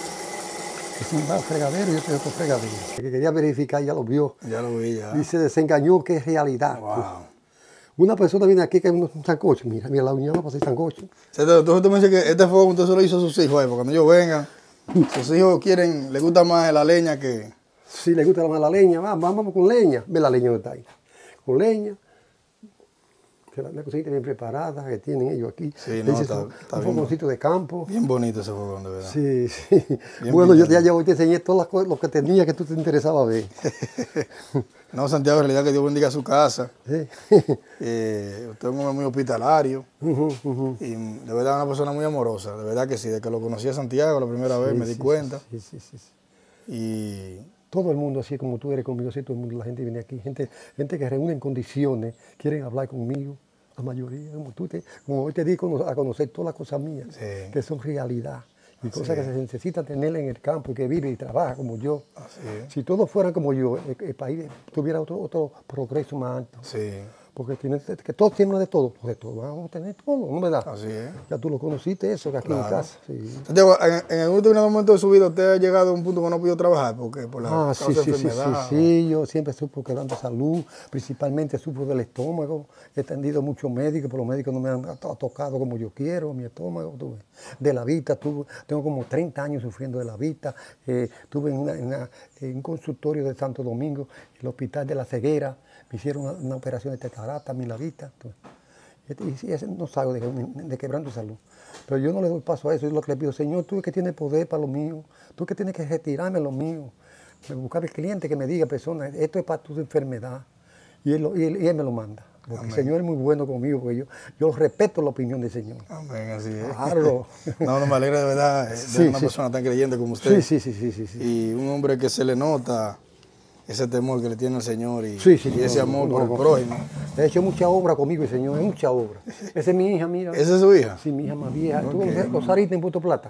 es un fregadero y este es otro fregadero. Que quería verificar ya lo vio Ya lo vi, ya. y se desengañó que es realidad. Wow. Una persona viene aquí que es un sancocho, mira, mira la uña para hacer sancocho. Entonces, tú me dices que este fogón usted se lo hizo a sus hijos ahí, porque cuando ellos vengan, sus hijos quieren, les gusta más la leña que... Si le gusta más la leña, vamos, vamos con leña. Ve la leña donde está ahí. Con leña. La, cosita bien preparada que tienen ellos aquí. Sí, no, está- un- está un bien. fogoncito de campo. Bien bonito ese fogón, de verdad. Sí, sí. Bien bueno, yo pintado. ya, ya hoy te enseñé todas las cosas, lo que tenía que tú te interesaba ver. No, Santiago, en realidad que Dios bendiga su casa. Sí. Eh, usted es un hombre muy hospitalario y de verdad una persona muy amorosa. De verdad que sí, de que lo conocí a Santiago la primera vez me di cuenta. Sí, sí, sí, sí. Y Todo el mundo, así como tú eres conmigo, así todo el mundo, la gente viene aquí, gente, gente que reúne en condiciones, quieren hablar conmigo, la mayoría, como tú te, como hoy te di a conocer todas las cosas mías, Sí. que son realidad, y cosas que se necesitan tener en el campo, que vive y trabaja como yo. así. Si todos fueran como yo, el, el país tuviera otro, otro progreso más alto. Sí, Porque tiene, que todos tienen de todo, pues de todo, vamos a tener todo, ¿no me da? así es. Ya tú lo conociste eso, que aquí en Claro. casa. Sí. Santiago, en, en algún determinado momento de su vida usted ha llegado a un punto que no ha podido trabajar porque por la Ah, causa sí, sí, sí, sí, sí, yo siempre supo que dando salud, principalmente supo del estómago, he atendido muchos médicos, pero los médicos no me han to- tocado como yo quiero, mi estómago, tuve. de la vista, tuve, tengo como 30 años sufriendo de la vista, eh, tuve en, una- en una- en un consultorio de Santo Domingo, el hospital de la ceguera, me hicieron una, una operación de catarata, mi la vista, tuve. Y ese no salgo de, de quebrando salud. Pero yo no le doy paso a eso. Es lo que le pido, Señor, tú que tienes poder para lo mío. Tú que tienes que retirarme lo mío. Buscar el cliente que me diga, persona, esto es para tu enfermedad. Y él, lo- y él, y él me lo manda. Porque el Señor es muy bueno conmigo, porque yo, yo respeto la opinión del Señor. Amén, así es. Claro. No, no me alegra de verdad eh, de Sí, una sí. persona tan creyente como usted. Sí, sí, sí, sí. sí. Y un hombre que se le nota ese temor que le tiene al Señor y, Sí, sí, y ese amor no, por no. el prójimo. He hecho mucha obra conmigo, el Señor, es mucha obra. Esa es mi hija, mira. ¿Esa es su hija? Sí, mi hija más vieja. ¿Tú conoces Osarita en Puerto Plata?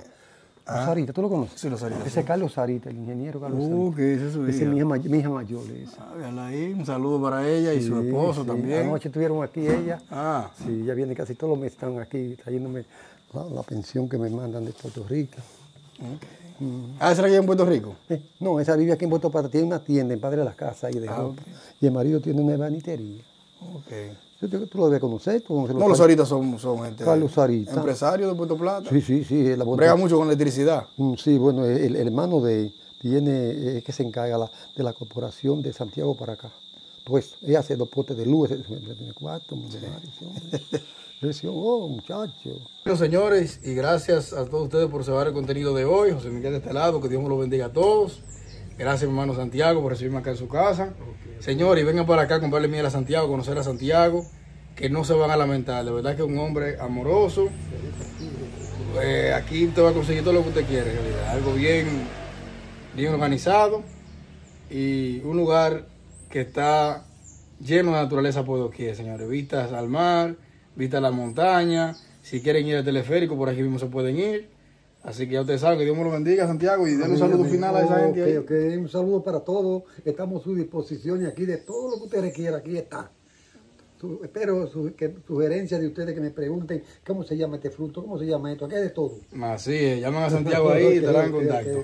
Ah. Osarita, ¿tú lo conoces? Sí, lo Sarita, Ese es Carlos Sarita, el ingeniero Carlos. Uh, que esa es su Esa es hija. mi hija, mi hija mayor. esa. Ah, ahí, un saludo para ella y su esposo también. Anoche estuvieron aquí ella. Ah, Sí, ella viene casi todos los meses, están aquí trayéndome la, la pensión que me mandan de Puerto Rico. Ah, ¿esa aquí en Puerto Rico? Eh, no, esa vive aquí en Puerto Plata, tiene una tienda en Padre de las Casas ahí de Ah. Y el marido tiene una banitería. Ok. Yo te- tú lo debes conocer. Tú conoces No, los Sarita son, son gente. Carlos Sarita. Empresarios de Puerto Plata. Sí, sí, sí. La Brega mucho con electricidad. Mm, Sí, bueno, el, el hermano de él tiene, eh, que se encarga la- de la corporación de Santiago para acá. Pues ella hace dos potes de luz, ese- tiene decía, oh, muchacho. Bueno, señores, y gracias a todos ustedes por observar el contenido de hoy. José Miguel de este lado, que Dios me lo bendiga a todos. Gracias, mi hermano Santiago, por recibirme acá en su casa. Señores, y vengan para acá a comprarle miel a Santiago, conocer a Santiago, que no se van a lamentar. De verdad que es un hombre amoroso. Eh, aquí usted va a conseguir todo lo que usted quiere, en realidad. Algo bien, bien organizado y un lugar que está lleno de naturaleza por doquier, señores. Vistas al mar, vistas a la montaña. Si quieren ir al teleférico, por aquí mismo se pueden ir. Así que ya ustedes saben que Dios me lo bendiga, Santiago, y denle un saludo final a esa gente ahí. Un saludo para todos. Estamos a su disposición y aquí de todo lo que usted requiera, aquí está. Su- espero su, que, sugerencias de ustedes que me pregunten cómo se llama este fruto, cómo se llama esto, aquí hay de todo. Así es, llaman a Santiago ahí y estarán en Ok, ok, contacto.